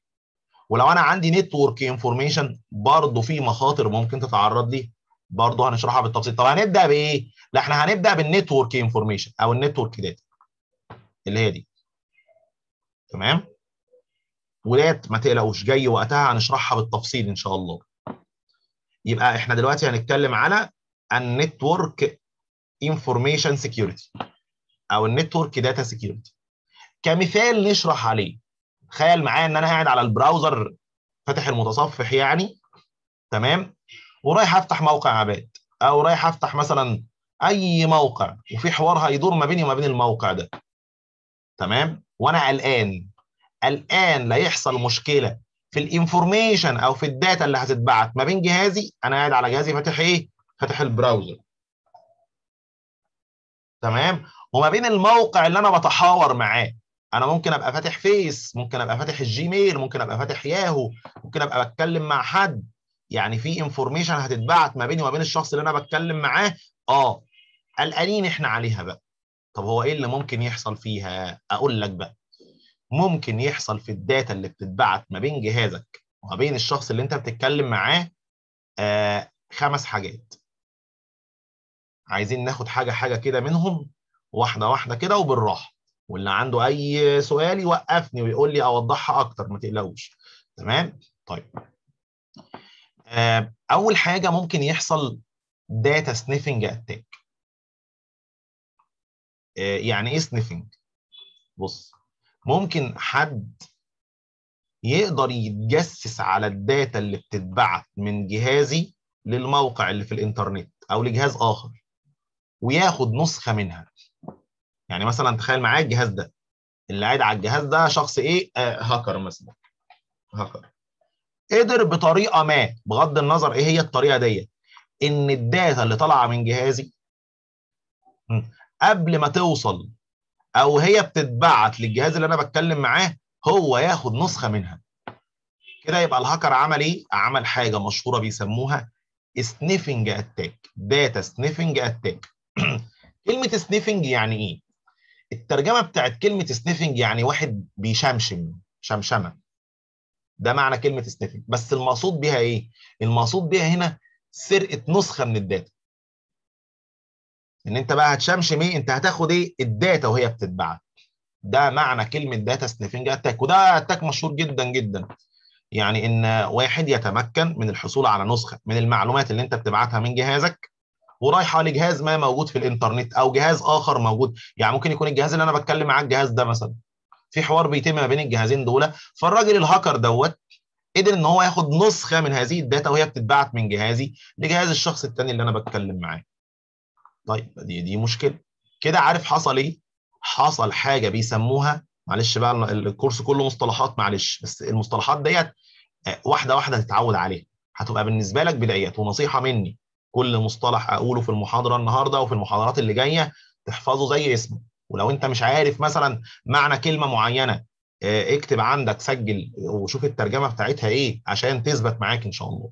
ولو أنا عندي network information برضه في مخاطر ممكن تتعرض ليه برضه هنشرحها بالتفصيل. طب هنبدأ بإيه؟ لا إحنا هنبدأ بال network information أو ال network data اللي هي دي. تمام؟ وديت ما تقلقوش جاي وقتها هنشرحها بالتفصيل إن شاء الله. يبقى إحنا دلوقتي هنتكلم على ال network information security أو ال network data security كمثال نشرح عليه. تخيل معايا إن أنا قاعد على ال browser فاتح المتصفح يعني تمام؟ ورايح أفتح موقع اباد أو رايح أفتح مثلا أي موقع وفي حوار هيدور ما بيني وما بين الموقع ده. تمام؟ وأنا قلقان. قلقان لا يحصل مشكلة في ال information أو في ال data اللي هتتبعت ما بين جهازي أنا قاعد على جهازي فاتح إيه؟ فاتح ال browser. تمام؟ وما بين الموقع اللي أنا بتحاور معاه أنا ممكن أبقى فاتح فيس ممكن أبقى فاتح ال Gmail ممكن أبقى فاتح ياهو ممكن أبقى بتكلم مع حد. يعني في information هتتبعت ما بيني وما بين الشخص اللي أنا بتكلم معاه؟ آه. قلقانين إحنا عليها بقى. طب هو إيه اللي ممكن يحصل فيها؟ أقول لك بقى. ممكن يحصل في ال data اللي بتتبعت ما بين جهازك وما بين الشخص اللي انت بتتكلم معاه آه خمس حاجات. عايزين ناخد حاجة حاجة كده منهم واحدة واحدة كده وبالراحة. واللي عنده أي سؤال يوقفني ويقول لي أوضحها أكتر ما تقلقوش. تمام؟ طيب. آه أول حاجة ممكن يحصل data sniffing attack يعني إيه sniffing بص ممكن حد يقدر يتجسس على ال data اللي بتتبعت من جهازي للموقع اللي في الانترنت أو لجهاز آخر وياخد نسخة منها. يعني مثلا تخيل معايا الجهاز ده اللي قاعد على الجهاز ده شخص إيه؟ آه هاكر مثلا. هاكر. قدر بطريقة ما بغض النظر إيه هي الطريقة ديت إن ال data اللي طالعة من جهازي قبل ما توصل أو هي بتتبعت للجهاز اللي أنا بتكلم معاه هو ياخد نسخة منها. كده يبقى الهاكر عمل إيه؟ عمل حاجة مشهورة بيسموها sniffing attack data sniffing attack كلمة sniffing يعني إيه؟ الترجمة بتاعت كلمة sniffing يعني واحد بيشمشم شمشمة. ده معنى كلمة sniffing بس المقصود بيها إيه؟ المقصود بيها هنا سرقة نسخة من ال data. إن أنت بقى هتشمشم إيه أنت هتاخد إيه؟ ال data وهي بتتبعت ده معنى كلمة data sniffing attack وده attack مشهور جدا جدا. يعني إن واحد يتمكن من الحصول على نسخة من المعلومات اللي أنت بتبعتها من جهازك ورايحة لجهاز ما موجود في الإنترنت أو جهاز آخر موجود. يعني ممكن يكون الجهاز اللي أنا بتكلم معاه الجهاز ده مثلا. في حوار بيتم ما بين الجهازين دول. فالراجل الهاكر دوت قدر إن هو ياخد نسخة من هذه ال data وهي بتتبعت من جهازي لجهاز الشخص الثاني اللي أنا بتكلم معاه. طيب دي دي مشكلة. كده عارف حصل إيه؟ حصل حاجة بيسموها معلش بقى الكورس كله مصطلحات معلش بس المصطلحات ديت واحدة واحدة تتعود عليها. هتبقى بالنسبة لك بدايات ونصيحة مني. كل مصطلح أقوله في المحاضرة النهارده وفي المحاضرات اللي جاية تحفظه زي اسمه. ولو أنت مش عارف مثلا معنى كلمة معينة اكتب عندك سجل وشوف الترجمة بتاعتها إيه عشان تثبت معاك إن شاء الله.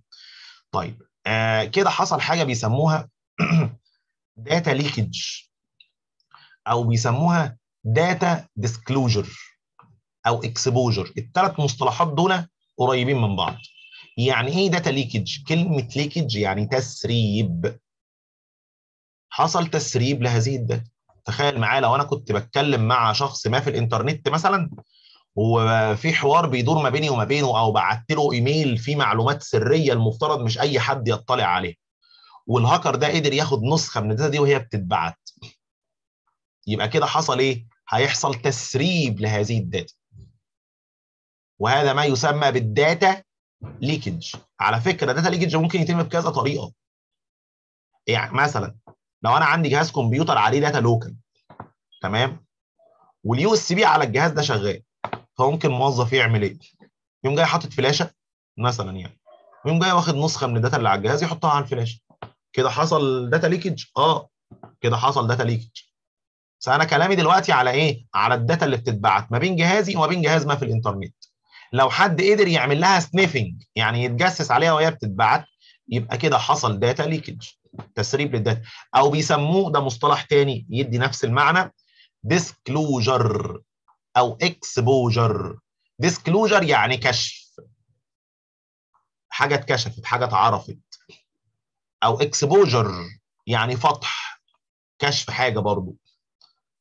طيب آه كده حصل حاجة بيسموها data leakage أو بيسموها data disclosure أو exposure الثلاث مصطلحات دول قريبين من بعض. يعني إيه data leakage كلمة leakage يعني تسريب. حصل تسريب لهذه ال data. تخيل معايا لو أنا كنت بتكلم مع شخص ما في الإنترنت مثلا وفي حوار بيدور ما بيني وما بينه أو بعت له إيميل فيه معلومات سرية المفترض مش أي حد يطلع عليها. والهاكر ده قدر ياخد نسخة من ال data دي وهي بتتبعت. يبقى كده حصل إيه؟ هيحصل تسريب لهذه ال data. وهذا ما يسمى بال data leakage على فكرة data leakage ممكن يتم بكذا طريقة. يعني مثلا لو أنا عندي جهاز كمبيوتر عليه data local تمام؟ وال USB على الجهاز ده شغال فممكن موظف يعمل إيه؟ يقوم جاي حاطط فلاشة مثلا يعني. ويقوم جاي واخد نسخة من ال data اللي على الجهاز يحطها على الفلاشة. كده حصل data leakage آه كده حصل data leakage بس أنا كلامي دلوقتي على إيه؟ على ال data اللي بتتبعت ما بين جهازي وما بين جهاز ما في الإنترنت. لو حد قدر يعمل لها sniffing يعني يتجسس عليها وهي بتتبعت يبقى كده حصل data leakage تسريب لل data. أو بيسموه ده مصطلح تاني يدي نفس المعنى disclosure أو exposure disclosure يعني كشف. حاجة اتكشفت حاجة اتعرفت. أو exposure يعني فتح كشف حاجة برضو.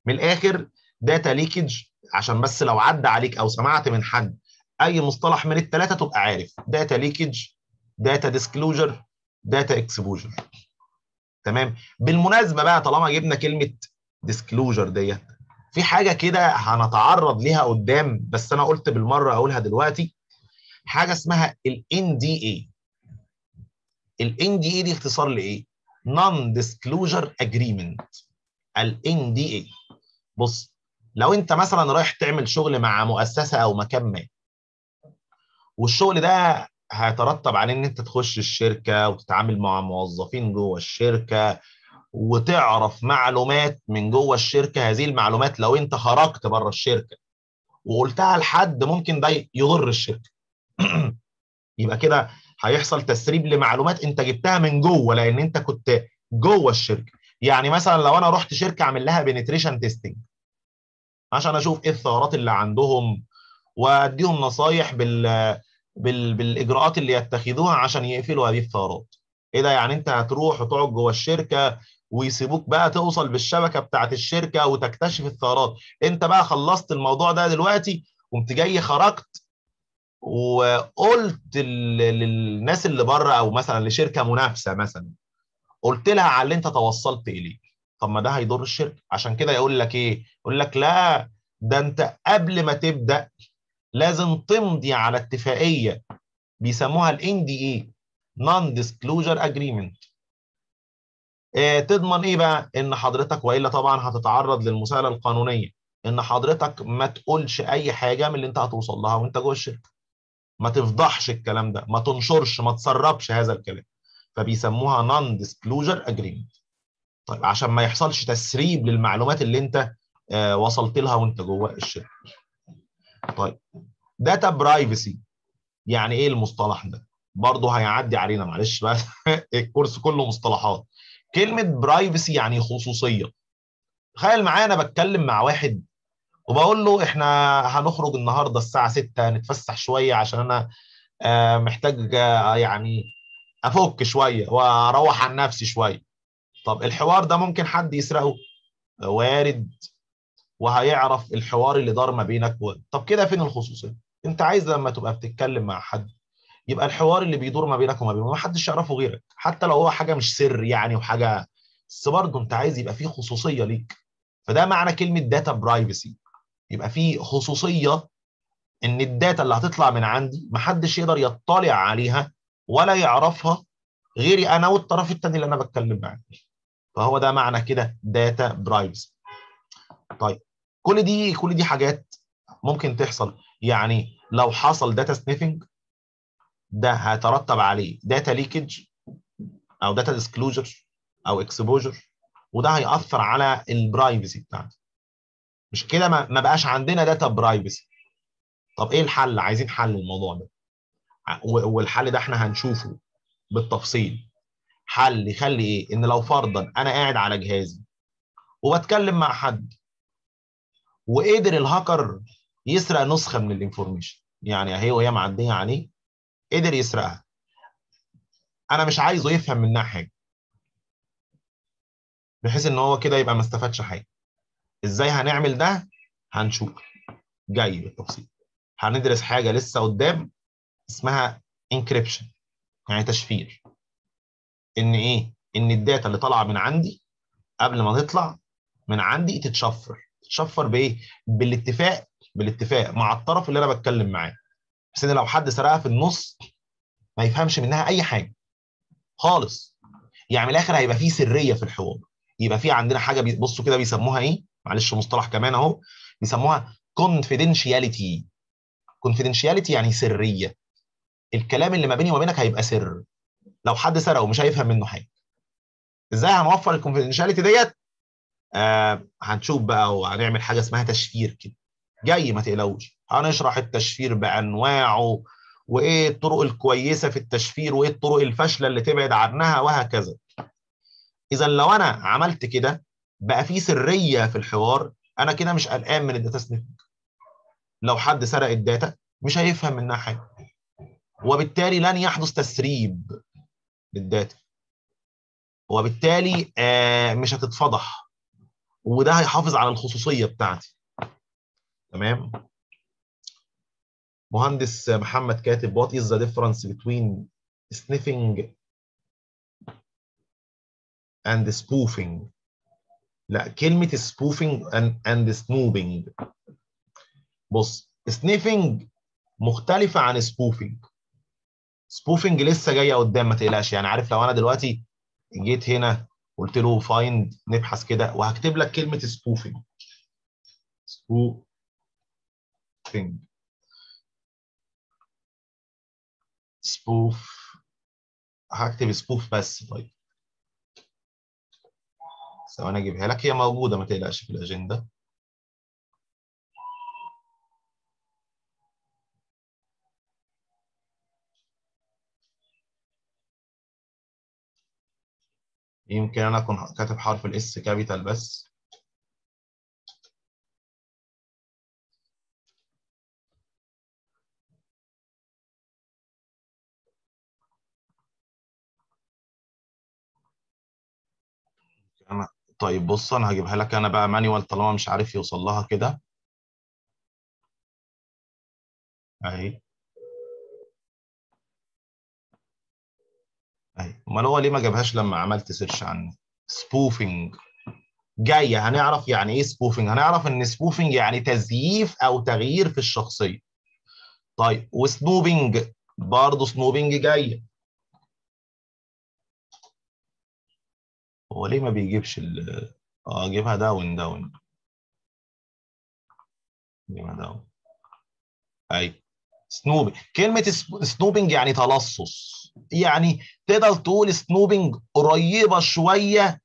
من الآخر data leakage عشان بس لو عدى عليك أو سمعت من حد أي مصطلح من الثلاثه تبقى عارف. data leakage data disclosure data exposure تمام؟ بالمناسبة بقى طالما جبنا كلمة disclosure ديت في حاجة كده هنتعرض ليها قدام بس أنا قلت بالمرة أقولها دلوقتي. حاجة اسمها NDA ال NDA دي اختصار لإيه؟ non-disclosure agreement ال NDA بص لو أنت مثلا رايح تعمل شغل مع مؤسسة أو مكان ما والشغل ده هيترتب عليه إن أنت تخش الشركة وتتعامل مع موظفين جوه الشركة وتعرف معلومات من جوه الشركة. هذه المعلومات لو أنت خرجت بره الشركة وقلتها لحد ممكن ده يضر الشركة. يبقى كده هيحصل تسريب لمعلومات انت جبتها من جوه لأن انت كنت جوه الشركة. يعني مثلا لو أنا رحت شركة أعمل لها penetration testing عشان أشوف إيه الثغرات اللي عندهم وأديهم نصايح بال بال بالإجراءات اللي يتخذوها عشان يقفلوا هذه الثغرات. إيه ده؟ يعني أنت هتروح وتقعد جوه الشركة ويسيبوك بقى توصل بالشبكة بتاعت الشركة وتكتشف الثغرات. أنت بقى خلصت الموضوع ده دلوقتي قمت جاي خرجت وقلت للناس اللي بره أو مثلا لشركة منافسة مثلا قلت لها على اللي انت توصلت إليه. طب ما ده هيضر الشركة. عشان كده يقول لك إيه؟ يقول لك لا ده انت قبل ما تبدأ لازم تمضي على اتفاقية بيسموها ال NDA non-disclosure agreement تضمن إيه بقى؟ إن حضرتك وإلا طبعا هتتعرض للمساءلة القانونية. إن حضرتك ما تقولش أي حاجة من اللي أنت هتوصل لها وأنت جوه الشركة. ما تفضحش الكلام ده ما تنشرش ما تسربش هذا الكلام. فبيسموها non-disclosure agreement طيب عشان ما يحصلش تسريب للمعلومات اللي انت آه وصلت لها وانت جوه الشركة. طيب data privacy يعني إيه المصطلح ده؟ برضه هيعدي علينا معلش بقى. الكورس كله مصطلحات. كلمة privacy يعني خصوصية. تخيل معايا أنا بتكلم مع واحد وبقول له إحنا هنخرج النهارده الساعة 6 نتفسح شوية عشان أنا آه محتاج آه يعني أفك شوية وأروح عن نفسي شوية. طب الحوار ده ممكن حد يسرقه؟ وارد. وهيعرف الحوار اللي دار ما بينك و... طب كده فين الخصوصية؟ أنت عايز لما تبقى بتتكلم مع حد يبقى الحوار اللي بيدور ما بينك وما بينه ما حدش يعرفه غيرك حتى لو هو حاجة مش سر يعني وحاجة بس برضه أنت عايز يبقى فيه خصوصية ليك. فده معنى كلمة data privacy يبقى فيه خصوصية إن ال data اللي هتطلع من عندي ما حدش يقدر يطلع عليها ولا يعرفها غيري أنا والطرف الثاني اللي أنا بتكلم معاه. فهو ده معنى كده data privacy طيب كل دي كل دي حاجات ممكن تحصل. يعني لو حصل data sniffing ده هيترتب عليه data leakage أو data disclosure أو exposure وده هيأثر على ال privacy بتاعتي. مش كده ما بقاش عندنا data privacy طب إيه الحل؟ عايزين حل الموضوع ده. والحل ده إحنا هنشوفه بالتفصيل. حل يخلي إيه؟ إن لو فرضا أنا قاعد على جهازي وبتكلم مع حد وقدر الهاكر يسرق نسخة من الانفورميشن يعني اهي وهي معدية عليه قدر يسرقها. أنا مش عايزه يفهم منها حاجة بحيث إن هو كده يبقى ما استفادش حاجة. إزاي هنعمل ده؟ هنشوف. جاي بالتفصيل. هندرس حاجة لسه قدام اسمها encryption يعني تشفير. إن إيه؟ إن ال data اللي طالعة من عندي قبل ما تطلع من عندي تتشفر. تتشفر بإيه؟ بالاتفاق بالاتفاق مع الطرف اللي أنا بتكلم معاه. بس إن لو حد سرقها في النص ما يفهمش منها أي حاجة. خالص. يعني من الآخر هيبقى فيه سرية في الحوار. يبقى في عندنا حاجة بصوا كده بيسموها إيه؟ معلش مصطلح كمان اهو بيسموها confidentiality. confidentiality يعني سرية. الكلام اللي ما بيني وما بينك هيبقى سر. لو حد سرقه مش هيفهم منه حاجة. إزاي هنوفر ال confidentiality ديت؟ آه هنشوف بقى وهنعمل حاجة اسمها تشفير كده. جاي ما تقلقوش. هنشرح التشفير بأنواعه وإيه الطرق الكويسة في التشفير وإيه الطرق الفاشلة اللي تبعد عنها وهكذا. إذا لو أنا عملت كده بقى في سرية في الحوار أنا كده مش قلقان من ال data sniffing لو حد سرق ال data مش هيفهم منها حاجة. وبالتالي لن يحدث تسريب لل data. وبالتالي آه مش هتتفضح. وده هيحافظ على الخصوصية بتاعتي. تمام؟ مهندس محمد كاتب what is the difference between sniffing and spoofing? لا spoofing and, and snooping. بص sniffing مختلفة عن spoofing. spoofing لسه جاية قدام ما تقلقش. يعني عارف لو أنا دلوقتي جيت هنا قلت له find نبحث كده وهكتب لك كلمة spoofing. spoofing. spoof. هكتب spoof بس. طيب. ثواني أجيبها لك هي موجودة ما تقلقش في الأجندة. يمكن أنا أكون كاتب حرف ال S capital بس. أنا طيب بص أنا هجيبها لك أنا بقى manual طالما مش عارف يوصل لها كده. أهي. أهي. أمال هو ليه ما جابهاش لما عملت search عن spoofing جاية. هنعرف يعني إيه spoofing هنعرف إن spoofing يعني تزييف أو تغيير في الشخصية. طيب و snooping برضه snooping جاية. هو ليه ما بيجيبش ال آه اجيبها down down اجيبها down أي. snooping كلمة snooping يعني تلصص. يعني تقدر تقول snooping قريبة شوية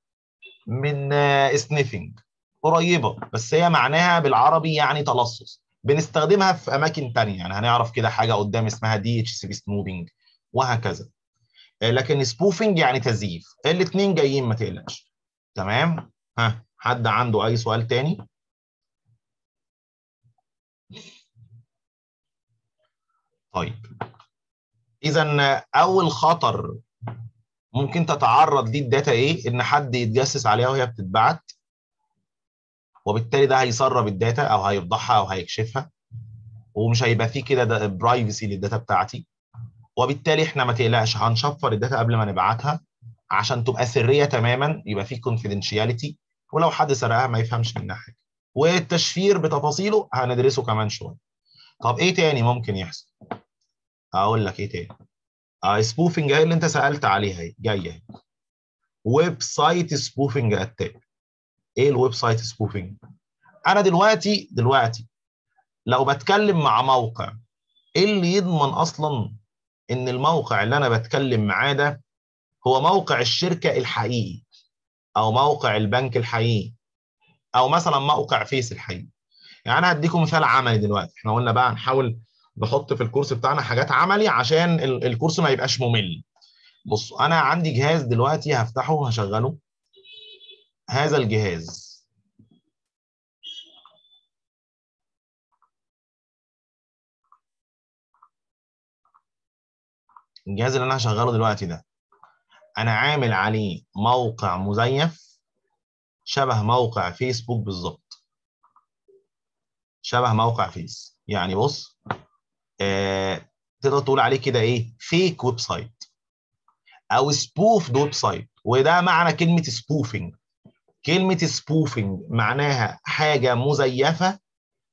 من sniffing قريبة. بس هي معناها بالعربي يعني تلصص. بنستخدمها في أماكن تانية. يعني هنعرف كده حاجة قدام اسمها DHCP snooping وهكذا. لكن spoofing يعني تزييف. الاثنين جايين ما تقلقش. تمام؟ ها حد عنده أي سؤال تاني؟ طيب. اذا أول خطر ممكن تتعرض ليه ال data إيه؟ إن حد يتجسس عليها وهي بتتبعت وبالتالي ده هيسرب الداتا أو هيفضحها أو هيكشفها ومش هيبقى فيه كده privacy لل data بتاعتي. وبالتالي إحنا ما تقلقش هنشفر ال data قبل ما نبعتها عشان تبقى سرية تماما يبقى فيه confidentiality ولو حد سرقها ما يفهمش منها حاجة. والتشفير بتفاصيله هندرسه كمان شوية. طب إيه تاني ممكن يحصل؟ أقول لك إيه تاني. آه spoofing هي اللي أنت سألت عليها أهي جاية website spoofing attack إيه ال website spoofing أنا دلوقتي دلوقتي لو بتكلم مع موقع إيه اللي يضمن أصلا إن الموقع اللي أنا بتكلم معاه ده هو موقع الشركة الحقيقي أو موقع البنك الحقيقي أو مثلا موقع فيس الحقيقي. يعني أنا هديكم مثال عملي دلوقتي. إحنا قلنا بقى نحاول نحط في ال course بتاعنا حاجات عملي عشان ال course ما يبقاش ممل. بص أنا عندي جهاز دلوقتي هفتحه وهشغله. هذا الجهاز. الجهاز اللي أنا هشغله دلوقتي ده أنا عامل عليه موقع مزيف شبه موقع فيسبوك بالظبط. شبه موقع فيس. يعني بص آه تقدر تقول عليه كده إيه fake website أو spoof website وده معنى كلمة spoofing كلمة spoofing معناها حاجة مزيفة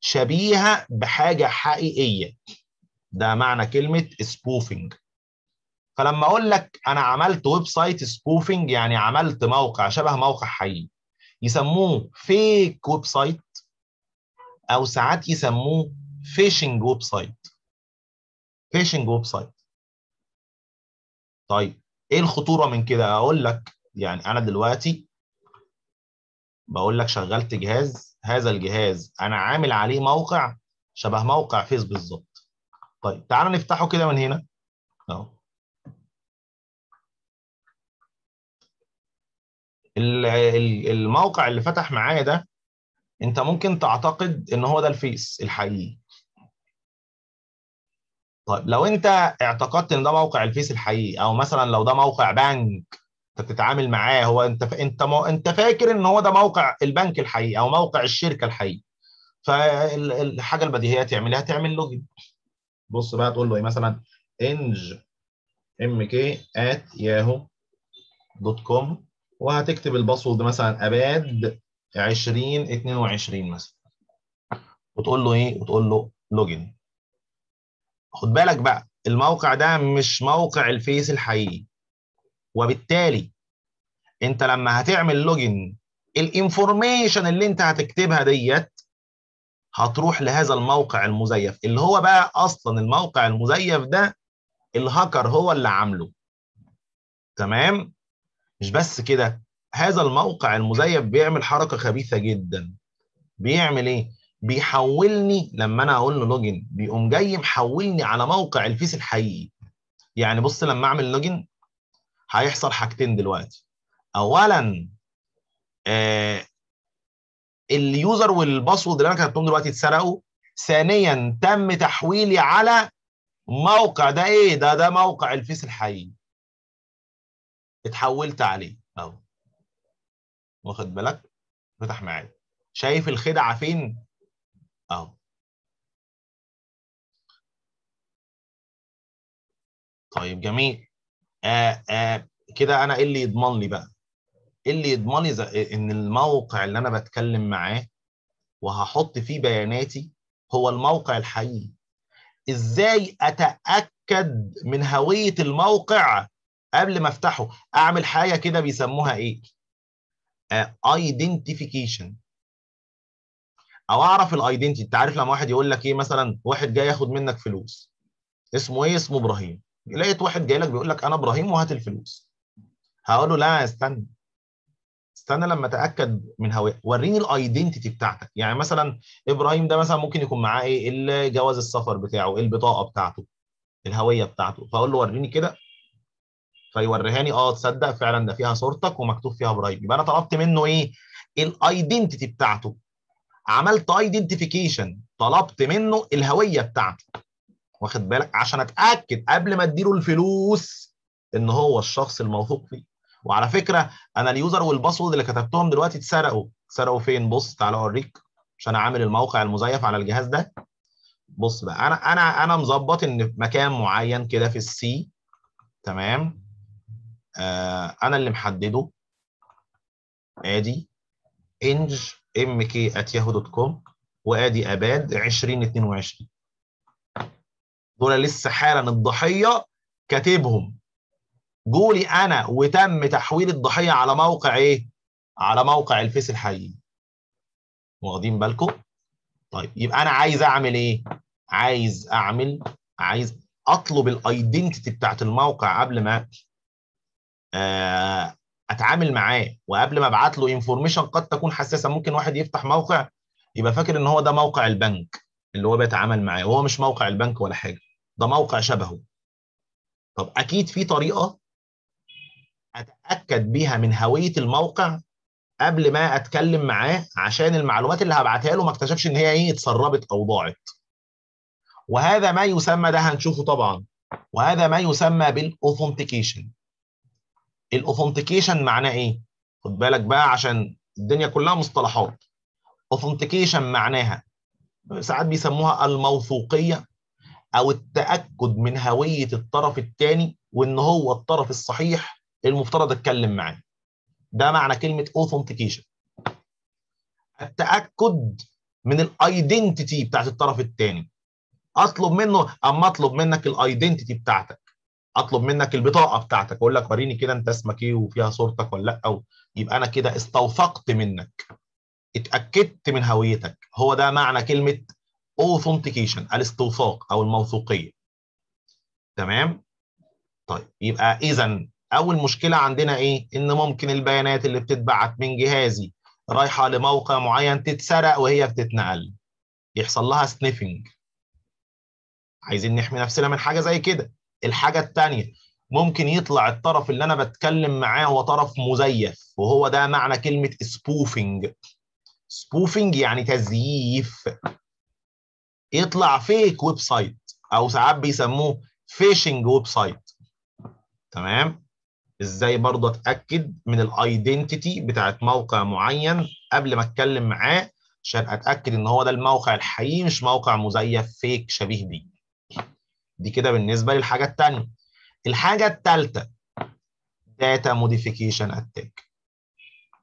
شبيهة بحاجة حقيقية. ده معنى كلمة spoofing فلما أقول لك أنا عملت website spoofing يعني عملت موقع شبه موقع حقيقي يسموه fake website أو ساعات يسموه phishing website. phishing website. طيب إيه الخطورة من كده؟ أقول لك يعني أنا دلوقتي بقول لك شغلت جهاز هذا الجهاز أنا عامل عليه موقع شبه موقع فيس بالظبط. طيب تعالى نفتحه كده من هنا. أهو. الموقع اللي فتح معايا ده انت ممكن تعتقد ان هو ده الفيس الحقيقي. طيب لو انت اعتقدت ان ده موقع الفيس الحقيقي أو مثلا لو ده موقع بنك انت بتتعامل معاه هو انت ف... انت م... انت فاكر ان هو ده موقع البنك الحقيقي أو موقع الشركة الحقيقي. فالحاجة البديهية تعملها تعمل login بص بقى تقول له إيه؟ مثلا Eng MK at ياهو dot com وهتكتب ال password مثلا أباد 2022 مثلا. وتقول له إيه؟ وتقول له login خد بالك بقى الموقع ده مش موقع الفيس الحقيقي. وبالتالي أنت لما هتعمل login ال information اللي أنت هتكتبها ديت هتروح لهذا الموقع المزيف. اللي هو بقى أصلا الموقع المزيف ده الهاكر هو اللي عامله. تمام؟ مش بس كده هذا الموقع المزيف بيعمل حركة خبيثة جدا. بيعمل إيه؟ بيحولني لما أنا أقول له login بيقوم جاي محولني على موقع الفيس الحقيقي. يعني بص لما أعمل login هيحصل حاجتين دلوقتي. اولا آه ال user وال password اللي أنا كتبتهم دلوقتي اتسرقوا. ثانيا تم تحويلي على موقع. ده إيه؟ ده ده موقع الفيس الحقيقي. اتحولت عليه. أهو. واخد بالك؟ فتح معايا. شايف الخدعة فين؟ أهو. طيب جميل. آه آه كده أنا إيه اللي يضمن لي بقى؟ إيه اللي يضمن لي إن الموقع اللي أنا بتكلم معاه وهحط فيه بياناتي هو الموقع الحقيقي؟ إزاي أتأكد من هوية الموقع قبل ما افتحه اعمل حاجة كده بيسموها إيه؟ identification أو اعرف ال identity انت عارف لما واحد يقول لك إيه مثلا؟ واحد جاي ياخد منك فلوس. اسمه إيه؟ اسمه إبراهيم. لقيت واحد جاي لك بيقول لك أنا إبراهيم وهات الفلوس. هقول له لا استنى. استنى لما أتأكد من هوية وريني ال identity بتاعتك. يعني مثلا إبراهيم ده مثلا ممكن يكون معاه إيه؟ جواز السفر بتاعه البطاقة بتاعته الهوية بتاعته. فأقول له وريني كده. فيوريهاني آه تصدق فعلا ده فيها صورتك ومكتوب فيها إبراهيم يبقى أنا طلبت منه إيه؟ ال identity بتاعته. عملت identification طلبت منه الهوية بتاعته. واخد بالك؟ عشان أتأكد قبل ما أديله الفلوس إن هو الشخص الموثوق فيه. وعلى فكرة أنا ال user وال password اللي كتبتهم دلوقتي اتسرقوا. اتسرقوا فين؟ بص تعالى أوريك عشان أعمل الموقع المزيف على الجهاز ده. بص بقى أنا أنا أنا مظبط إن في مكان معين كده في ال C. تمام؟ آه أنا اللي محدده آدي eng MK @yahoo dot com وآدي أباد 2022 دول لسه حالا الضحية كاتبهم جولي أنا وتم تحويل الضحية على موقع إيه؟ على موقع الفيس الحقيقي. واخدين بالكم؟ طيب يبقى أنا عايز أعمل إيه؟ عايز أعمل عايز أطلب ال identity بتاعت الموقع قبل ما أتعامل معاه. وقبل ما أبعت له information قد تكون حساسة. ممكن واحد يفتح موقع يبقى فاكر إن هو ده موقع البنك اللي هو بيتعامل معاه. وهو مش موقع البنك ولا حاجة ده موقع شبهه. طب أكيد في طريقة أتأكد بيها من هوية الموقع قبل ما أتكلم معاه عشان المعلومات اللي هبعتها له ما اكتشفش إن هي إيه اتسربت أو ضاعت. وهذا ما يسمى ده هنشوفه طبعا وهذا ما يسمى بال authentication ال authentication معناه إيه؟ خد بالك بقى عشان الدنيا كلها مصطلحات. authentication معناها ساعات بيسموها الموثوقية أو التأكد من هوية الطرف الثاني وإن هو الطرف الصحيح المفترض أتكلم معاه. ده معنى كلمة authentication التأكد من ال identity بتاعت الطرف الثاني أطلب منه أما أطلب منك ال identity بتاعتك. اطلب منك البطاقة بتاعتك. أقول لك وريني كده أنت اسمك إيه وفيها صورتك ولا لأ أو يبقى أنا كده استوثقت منك. اتأكدت من هويتك. هو ده معنى كلمة authentication الاستوثاق أو الموثوقية. تمام؟ طيب يبقى إذا أول مشكلة عندنا إيه؟ إن ممكن البيانات اللي بتتبعت من جهازي رايحة لموقع معين تتسرق وهي بتتنقل. يحصل لها sniffing عايزين نحمي نفسنا من حاجة زي كده. الحاجة الثانية ممكن يطلع الطرف اللي أنا بتكلم معاه هو طرف مزيف وهو ده معنى كلمة spoofing spoofing يعني تزييف. يطلع fake website أو ساعات بيسموه phishing website تمام؟ إزاي برضه أتأكد من ال identity بتاعت موقع معين قبل ما أتكلم معاه عشان أتأكد إن هو ده الموقع الحقيقي مش موقع مزيف fake شبيه بيه. دي كده بالنسبة للحاجة الثانية الحاجة الثالثه data modification attack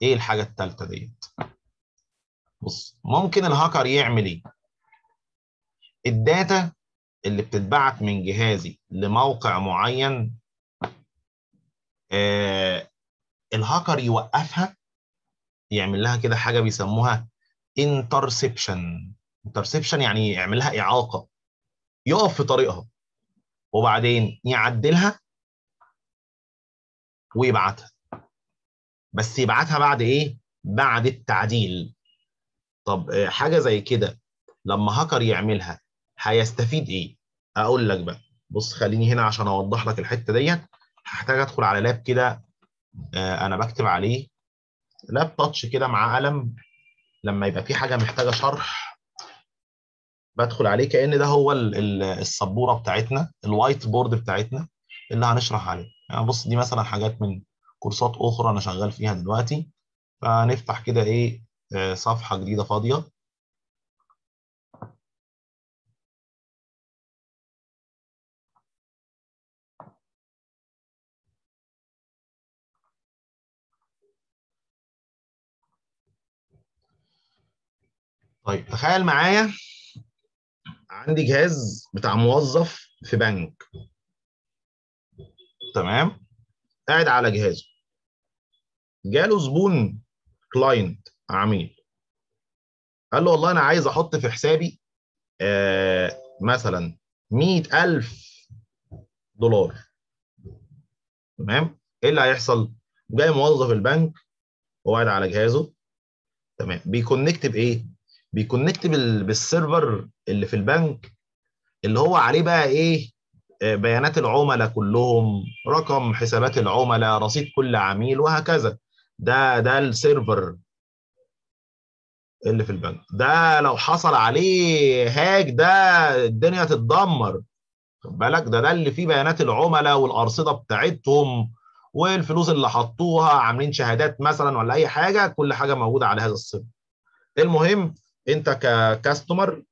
إيه الحاجة الثالثه ديت؟ بص ممكن الهاكر يعمل إيه؟ ال data اللي بتتبعت من جهازي لموقع معين آه الهاكر يوقفها يعمل لها كده حاجة بيسموها interception interception يعني يعمل لها إعاقة. يقف في طريقها. وبعدين يعدلها ويبعتها. بس يبعتها بعد إيه؟ بعد التعديل. طب آه حاجة زي كده لما هاكر يعملها هيستفيد إيه؟ أقول لك بقى. بص خليني هنا عشان أوضح لك الحتة ديت. هحتاج أدخل على lap كده آه أنا بكتب عليه. lap touch كده مع قلم. لما يبقى في حاجة محتاجة شرح بدخل عليه كأن ده هو السبورة بتاعتنا ال white board بتاعتنا اللي هنشرح عليه. يعني بص دي مثلا حاجات من كورسات أخرى أنا شغال فيها دلوقتي. فنفتح كده إيه آه صفحة جديدة فاضية. طيب تخيل معايا عندي جهاز بتاع موظف في بنك. تمام؟ قاعد على جهازه. جاله زبون كلاينت عميل. قال له والله أنا عايز أحط في حسابي آه مثلا 100000 دولار. تمام؟ إيه اللي هيحصل؟ جاي موظف البنك وقاعد على جهازه. تمام؟ بي connect بإيه؟ بي connect بال... بال server اللي في البنك اللي هو عليه بقى إيه آه، بيانات العملاء كلهم رقم حسابات العملاء رصيد كل عميل وهكذا. ده ده ال server اللي في البنك. ده لو حصل عليه hack ده الدنيا تتدمر. خد بالك؟ ده ده اللي فيه بيانات العملاء والأرصدة بتاعتهم والفلوس اللي حطوها عاملين شهادات مثلا ولا أي حاجة كل حاجة موجودة على هذا ال server. المهم انت ك customer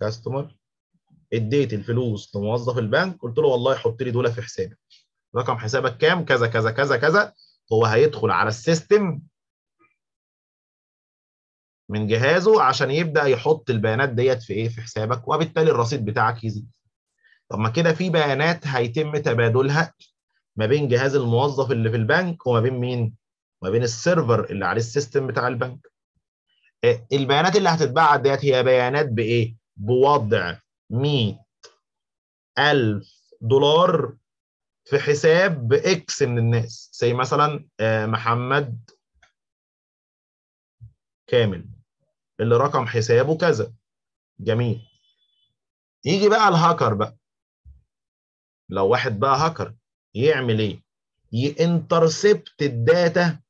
customer اديت الفلوس لموظف البنك قلت له والله حط لي دول في حسابك. رقم حسابك كام؟ كذا كذا كذا كذا. هو هيدخل على ال system من جهازه عشان يبدأ يحط البيانات ديت في إيه؟ في حسابك وبالتالي الرصيد بتاعك يزيد. طب ما كده في بيانات هيتم تبادلها ما بين جهاز الموظف اللي في البنك وما بين مين؟ ما بين ال server اللي عليه ال system بتاع البنك. البيانات اللي هتتبعت ديت هي بيانات بإيه؟ بوضع 100 ألف دولار في حساب X من الناس. زي مثلا آه، محمد كامل اللي رقم حسابه كذا. جميل. يجي بقى الهاكر بقى. لو واحد بقى هاكر يعمل إيه؟ ي intercept ال data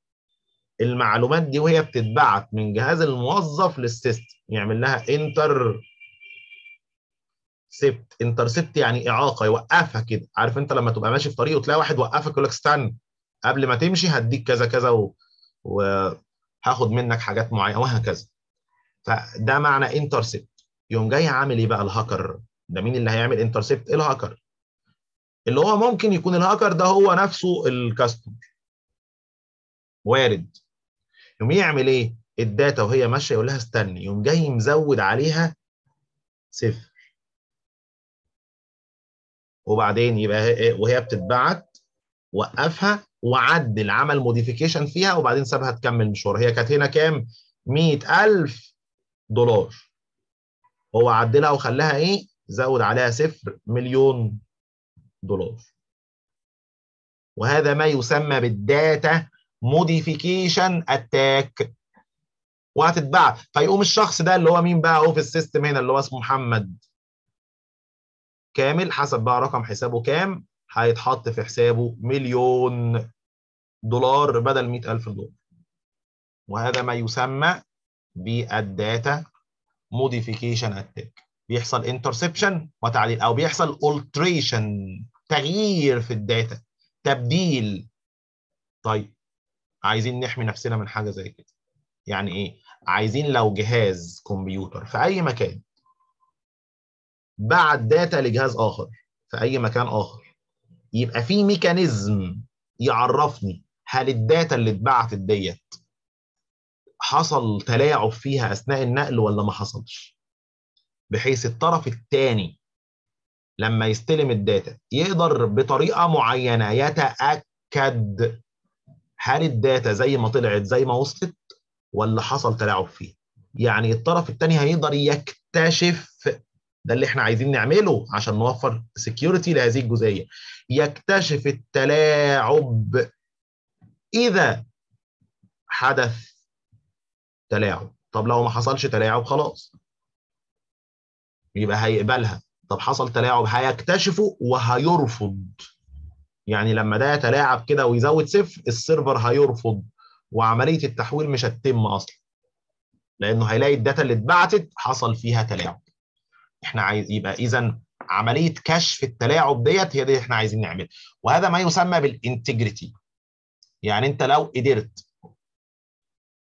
المعلومات دي وهي بتتبعت من جهاز الموظف لل system يعمل لها intercept intercept يعني إعاقة يوقفها كده. عارف أنت لما تبقى ماشي في طريق وتلاقي واحد وقفك يقول لك استنى قبل ما تمشي هديك كذا كذا و... وهاخد منك حاجات معينة وهكذا. فده معنى intercept يوم جاي عامل إيه بقى الهاكر؟ ده مين اللي هيعمل intercept ال hacker. اللي هو ممكن يكون الهاكر ده هو نفسه ال customer وارد. يوم يعمل إيه؟ ال data وهي ماشية يقول لها استني يوم جاي مزود عليها صفر. وبعدين يبقى هي- وهي بتتبعت وقفها وعدل عمل modification فيها وبعدين سابها تكمل مشوار. هي كانت هنا كام؟ 100000 دولار. هو عدلها وخلاها إيه؟ زود عليها صفر مليون دولار. وهذا ما يسمى بال data modification attack وهتتبعت فيقوم الشخص ده اللي هو مين بقى؟ هو في ال system هنا اللي هو اسمه محمد. كامل. حسب بقى رقم حسابه كام؟ هيتحط في حسابه مليون دولار بدل 100000 دولار. وهذا ما يسمى بال data modification attack بيحصل interception وتعديل أو بيحصل alteration تغيير في ال data تبديل. طيب عايزين نحمي نفسنا من حاجة زي كده. يعني إيه؟ عايزين لو جهاز كمبيوتر في أي مكان بعت data لجهاز آخر في أي مكان آخر يبقى في mechanism يعرفني هل ال data اللي اتبعتت ديت حصل تلاعب فيها أثناء النقل ولا ما حصلش؟ بحيث الطرف الثاني لما يستلم ال data يقدر بطريقة معينة يتأكد هل ال data زي ما طلعت زي ما وصلت ولا حصل تلاعب فيها؟ يعني الطرف الثاني هيقدر يكتشف ده اللي إحنا عايزين نعمله عشان نوفر security لهذه الجزئية. يكتشف التلاعب إذا حدث تلاعب. طب لو ما حصلش تلاعب خلاص. يبقى هيقبلها. طب حصل تلاعب هيكتشفه وهيرفض. يعني لما ده يتلاعب كده ويزود صفر ال server هيرفض وعملية التحويل مش هتتم أصلا. لأنه هيلاقي ال data اللي اتبعتت حصل فيها تلاعب. إحنا عايز يبقى اذا عملية كشف التلاعب ديت هي دي إحنا عايزين نعملها. وهذا ما يسمى بال integrity. يعني أنت لو قدرت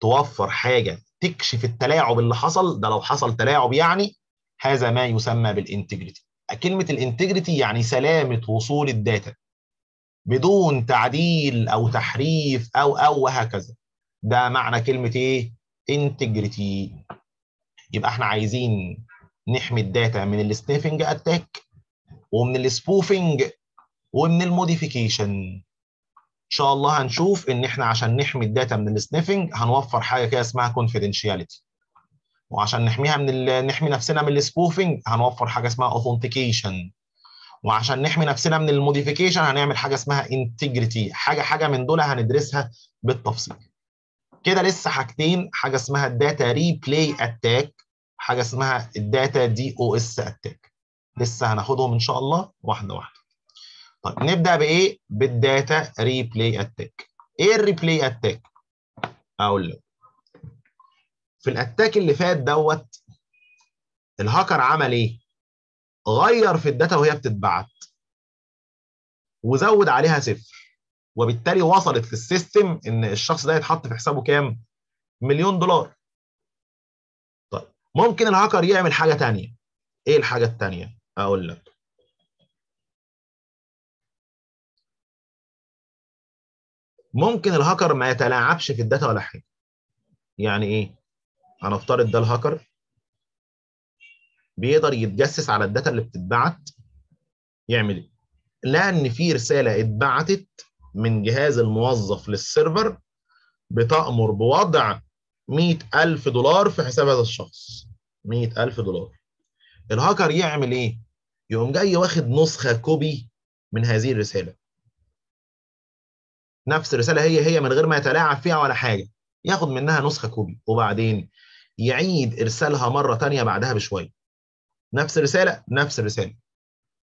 توفر حاجة تكشف التلاعب اللي حصل ده لو حصل تلاعب يعني هذا ما يسمى بال integrity. كلمة ال integrity يعني سلامة وصول ال data. بدون تعديل أو تحريف أو أو وهكذا. ده معنى كلمة إيه؟ integrity يبقى إحنا عايزين نحمي ال data من ال sniffing attack ومن ال spoofing ومن ال modification إن شاء الله هنشوف إن إحنا عشان نحمي ال data من ال sniffing هنوفر حاجة كده اسمها confidentiality وعشان نحميها من ال... نحمي نفسنا من ال spoofing هنوفر حاجة اسمها authentication وعشان نحمي نفسنا من ال modification هنعمل حاجة اسمها integrity حاجة حاجة من دول هندرسها بالتفصيل. كده لسه حاجتين. حاجة اسمها ال data replay attack حاجة اسمها ال data DoS attack لسه هناخدهم إن شاء الله واحدة واحدة. طيب نبدأ بإيه؟ بال data replay attack إيه ال replay attack أقول لك. في ال attack اللي فات دوت الهاكر عمل إيه؟ غير في ال data وهي بتتبعت. وزود عليها صفر. وبالتالي وصلت في ال system إن الشخص ده يتحط في حسابه كام؟ مليون دولار. طيب ممكن الهاكر يعمل حاجة تانية. إيه الحاجة التانية؟ أقول لك. ممكن الهاكر ما يتلاعبش في ال data ولا حاجة. يعني إيه؟ هنفترض ده الهاكر. بيقدر يتجسس على ال data اللي بتتبعت يعمل إيه؟ لقى ان في رسالة اتبعتت من جهاز الموظف لل server بتأمر بوضع 100000 دولار في حساب هذا الشخص. 100000 دولار. الهاكر يعمل إيه؟ يقوم جاي واخد نسخة copy من هذه الرسالة. نفس الرسالة هي هي من غير ما يتلاعب فيها ولا حاجة. ياخد منها نسخة copy وبعدين يعيد إرسالها مرة ثانية بعدها بشوية. نفس الرسالة؟ نفس الرسالة.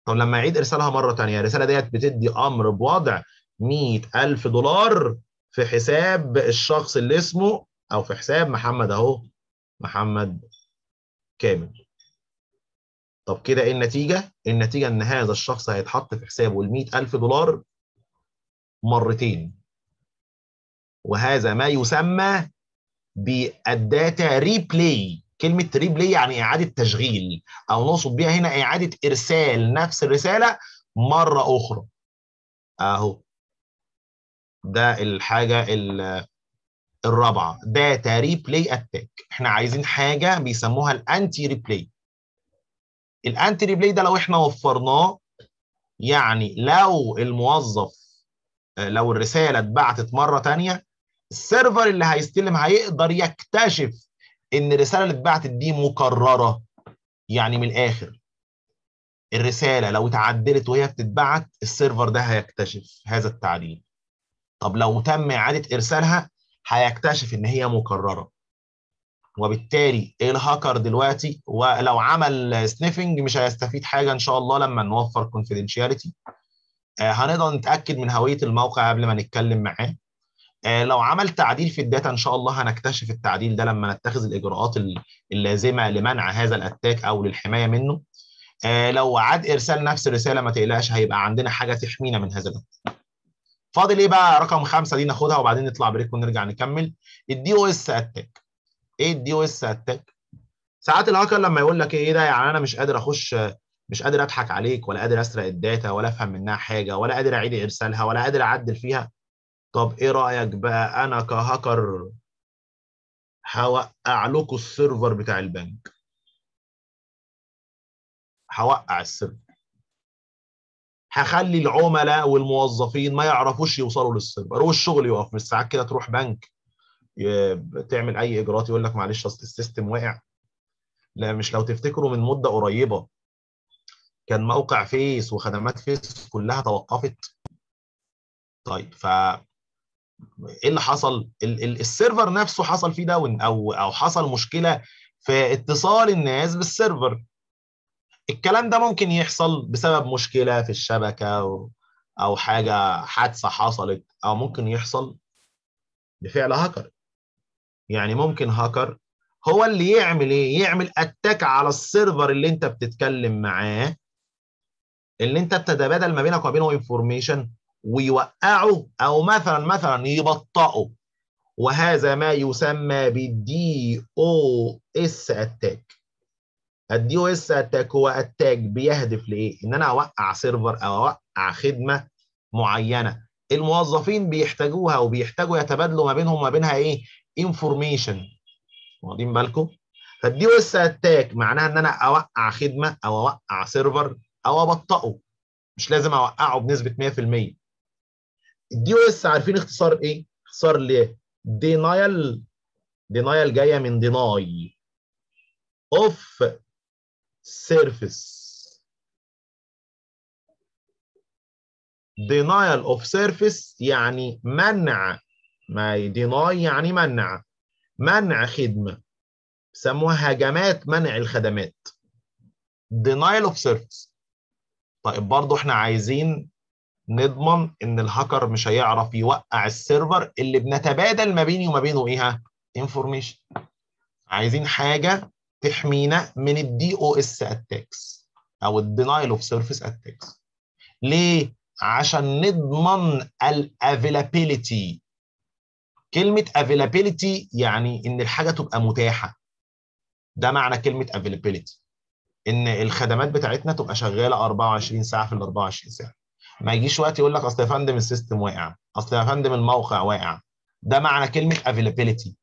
طب لما يعيد ارسالها مرة ثانية الرسالة ديت بتدي أمر بوضع 100000 دولار في حساب الشخص اللي اسمه أو في حساب محمد أهو محمد كامل. طب كده إيه النتيجة؟ النتيجة إن هذا الشخص هيتحط في حسابه ال 100000 دولار مرتين. وهذا ما يسمى بال data replay. كلمة replay يعني إعادة تشغيل؟ أو نقصد بيها هنا إعادة إرسال نفس الرسالة مرة أخرى. أهو. ده الحاجة الرابعة. data replay attack. إحنا عايزين حاجة بيسموها ال anti replay ال anti replay ده لو إحنا وفرناه يعني لو الموظف لو الرسالة اتبعتت مرة ثانية ال server اللي هيستلم هيقدر يكتشف إن الرسالة اللي اتبعتت دي مكررة يعني من الآخر. الرسالة لو اتعدلت وهي بتتبعت ال server ده هيكتشف هذا التعديل. طب لو تم إعادة إرسالها هيكتشف إن هي مكررة. وبالتالي الهاكر دلوقتي ولو عمل sniffing مش هيستفيد حاجة إن شاء الله لما نوفر confidentiality آه هنقدر نتأكد من هوية الموقع قبل ما نتكلم معاه. لو عمل تعديل في ال data إن شاء الله هنكتشف التعديل ده لما نتخذ الإجراءات اللازمة لمنع هذا ال attack أو للحماية منه. آه لو عاد إرسال نفس الرسالة ما تقلقش هيبقى عندنا حاجة تحمينا من هذا ال attack فاضل إيه بقى؟ رقم خمسة دي ناخدها وبعدين نطلع break ونرجع نكمل. ال DOS attack. إيه ال DOS attack؟ ساعات الهاكر لما يقول لك إيه ده؟ يعني أنا مش قادر أخش مش قادر أضحك عليك ولا قادر أسرق ال data ولا أفهم منها حاجة ولا قادر أعيد إرسالها ولا قادر أعدل فيها. طب إيه رأيك بقى؟ أنا كهاكر هوقع لكم ال server بتاع البنك. هوقع ال server. هخلي العملاء والموظفين ما يعرفوش يوصلوا لل server. والشغل يقف مش ساعات كده تروح بنك تعمل أي إجراءات يقول لك معلش أصل ال system واقع لا مش لو تفتكروا من مدة قريبة كان موقع فيس وخدمات فيس كلها توقفت. طيب ف إيه اللي حصل؟ ال ال ال server نفسه حصل فيه down أو أو حصل مشكلة في اتصال الناس بال server. الكلام ده ممكن يحصل بسبب مشكلة في الشبكة أو, حاجة حادثة حصلت أو ممكن يحصل بفعل هاكر. يعني ممكن هاكر هو اللي يعمل إيه؟ يعمل attack على ال server اللي أنت بتتكلم معاه اللي أنت بتتبادل ما بينك وما بينه information ويوقعه أو مثلا مثلا يبطئه. وهذا ما يسمى بال DOS attack ال DOS attack هو attack بيهدف لإيه؟ إن أنا أوقع server أو أوقع خدمة معينة. الموظفين بيحتاجوها وبيحتاجوا يتبادلوا ما بينهم وما بينها إيه؟ information واخدين بالكم؟ فال DOS attack معناها إن أنا أوقع خدمة أو أوقع server أو أبطئه. مش لازم أوقعه بنسبة 100% ال DOS عارفين اختصار إيه؟ اختصار ل denial denial جاية من deny of service. denial of service يعني منع ما deny يعني منع. منع خدمة سموها هجمات منع الخدمات. denial of service طيب برضو إحنا عايزين نضمن إن الهاكر مش هيعرف يوقع ال server اللي بنتبادل ما بيني وما بينه إيه؟ information عايزين حاجة تحمينا من ال DOS attacks أو ال denial of service attacks ليه؟ عشان نضمن ال availability كلمة availability يعني إن الحاجة تبقى متاحة. ده معنى كلمة availability إن الخدمات بتاعتنا تبقى شغالة 24 ساعة في ال 24 ساعة. ما يجيش وقت يقول لك أصل يا فندم ال system واقع. أصل يا فندم الموقع واقع. ده معنى كلمة availability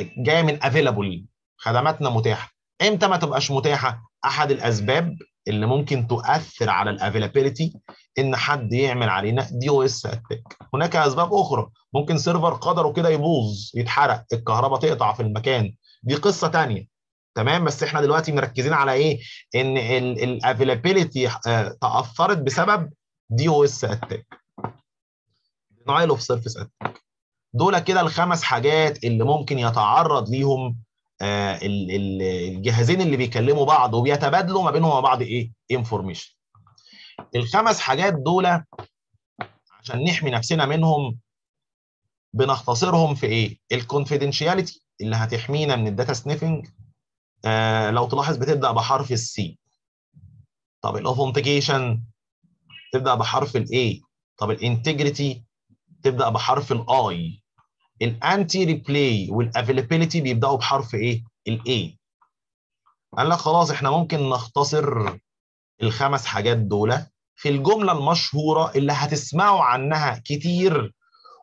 جاية من available خدماتنا متاحة. إمتى ما تبقاش متاحة؟ أحد الأسباب اللي ممكن تؤثر على ال availability إن حد يعمل علينا DOS attack هناك أسباب أخرى. ممكن server قدره كده يبوظ يتحرق الكهرباء تقطع في المكان. دي قصة ثانية تمام؟ بس إحنا دلوقتي مركزين على إيه؟ إن ال availability تأثرت بسبب DOS attack. denial of service attack دول كده الخمس حاجات اللي ممكن يتعرض ليهم آه الجهازين اللي بيكلموا بعض وبيتبادلوا ما بينهم وما بعض إيه؟ information الخمس حاجات دول عشان نحمي نفسنا منهم بنختصرهم في إيه؟ ال confidentiality اللي هتحمينا من ال data sniffing آه لو تلاحظ بتبدأ بحرف ال C. طب ال authentication تبدأ بحرف ال A طب ال integrity تبدأ بحرف ال I ال anti replay وال availability بيبدأوا بحرف إيه؟ ال A قال لك خلاص إحنا ممكن نختصر الخمس حاجات دول في الجملة المشهورة اللي هتسمعوا عنها كتير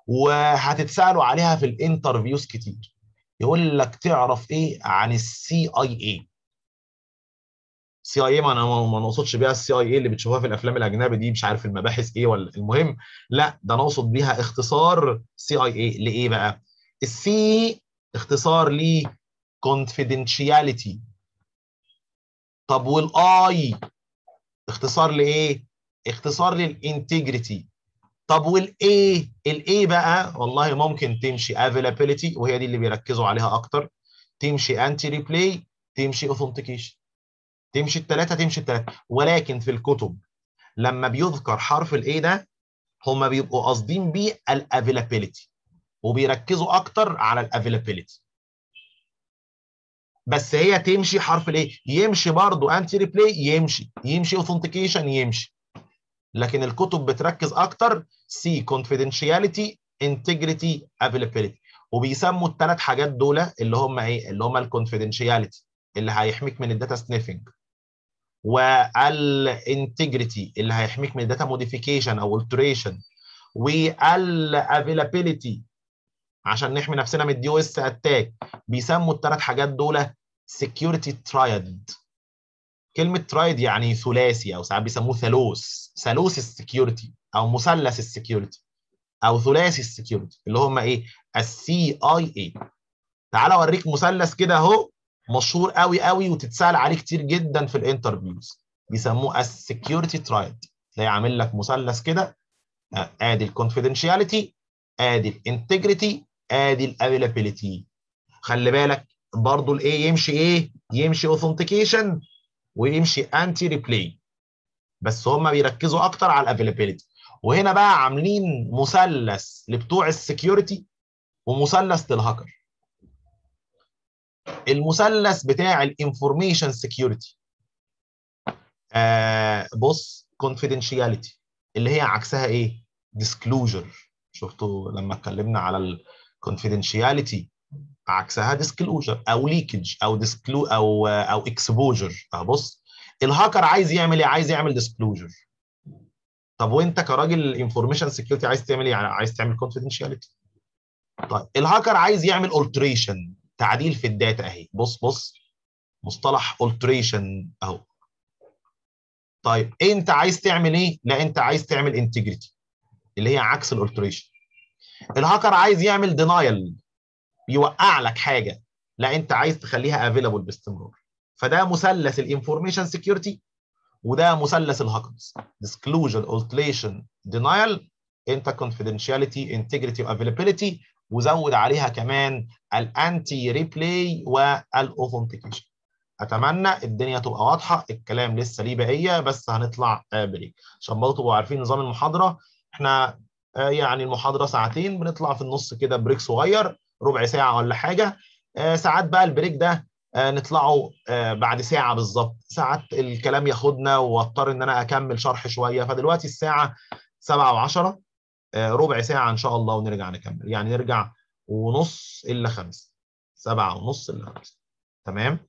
وهتتسألوا عليها في ال interviews كتير. يقول لك تعرف إيه عن ال CIA CIA ما أنا ما نقصدش بيها ال CIA اللي بتشوفوها في الأفلام الأجنبي دي مش عارف المباحث إيه ولا المهم. لا ده نقصد بيها اختصار CIA لإيه بقى؟ ال C اختصار ل confidentiality. طب وال I اختصار لإيه؟ اختصار لل integrity طب وال A ال A بقى والله ممكن تمشي availability وهي دي اللي بيركزوا عليها أكتر. تمشي anti-replay تمشي authentication تمشي الثلاثه تمشي الثلاثه ولكن في الكتب لما بيذكر حرف ال A ده هم بيبقوا قاصدين بيه ال availability وبيركزوا أكتر على ال availability بس هي تمشي حرف ال A يمشي برضو anti-replay يمشي. يمشي authentication يمشي. لكن الكتب بتركز أكتر C confidentiality integrity availability وبيسموا الثلاث حاجات دول اللي هم إيه؟ اللي هم ال confidentiality اللي هيحميك من ال data sniffing وال integrity اللي هيحميك من ال data modification أو alteration وال availability عشان نحمي نفسنا من ال DoS attack بيسموا الثلاث حاجات دول security triad كلمة triad يعني ثلاثي أو ساعات بيسموه ثالوث. ثالوث ال security أو مثلث ال security أو ثلاثي ال security اللي هم إيه؟ ال CIA تعال أوريك مثلث كده أهو. مشهور قوي قوي وتتسأل عليه كتير جدا في ال interviews. بيسموه ال security triad تلاقي عامل لك مثلث كده. آدي ال confidentiality آدي ال integrity آدي ال availability خلي بالك برضو ال A يمشي إيه يمشي authentication ويمشي anti-replay بس هم بيركزوا أكتر على ال availability وهنا بقى عاملين مثلث لبتوع ال security ومثلث للهاكر المثلث بتاع ال information security آه بص confidentiality اللي هي عكسها إيه؟ disclosure. شفتوا لما اتكلمنا على ال confidentiality عكسها disclosure أو leakage أو disclo أو أو exposure. بص الهاكر عايز يعمل إيه؟ عايز يعمل disclosure. طب وأنت كراجل information security عايز تعمل إيه؟ عايز تعمل confidentiality. طيب الهاكر عايز يعمل alteration. تعديل في ال data اهي. بص بص مصطلح alteration اهو. طيب انت عايز تعمل إيه؟ لا انت عايز تعمل integrity اللي هي عكس ال alteration ال hacker عايز يعمل denial يوقع لك حاجة. لا انت عايز تخليها available باستمرار. فده مثلث ال information security وده مثلث ال hackers. disclosure alteration denial انت confidentiality integrity availability وزود عليها كمان ال anti-replay وال authentication أتمنى الدنيا تبقى واضحة الكلام لسه ليه بقية بس هنطلع break عشان برضه تبقوا عارفين نظام المحاضرة إحنا يعني المحاضرة ساعتين بنطلع في النص كده break صغير ربع ساعة ولا حاجة. ساعات بقى البريك ده نطلعوا بعد ساعة بالظبط. ساعات الكلام ياخدنا وأضطر إن أنا أكمل شرح شوية. فدلوقتي الساعة 7 و10 ربع ساعة إن شاء الله ونرجع نكمل. يعني نرجع ونص إلا خمس. سبعة ونص إلا خمس. تمام؟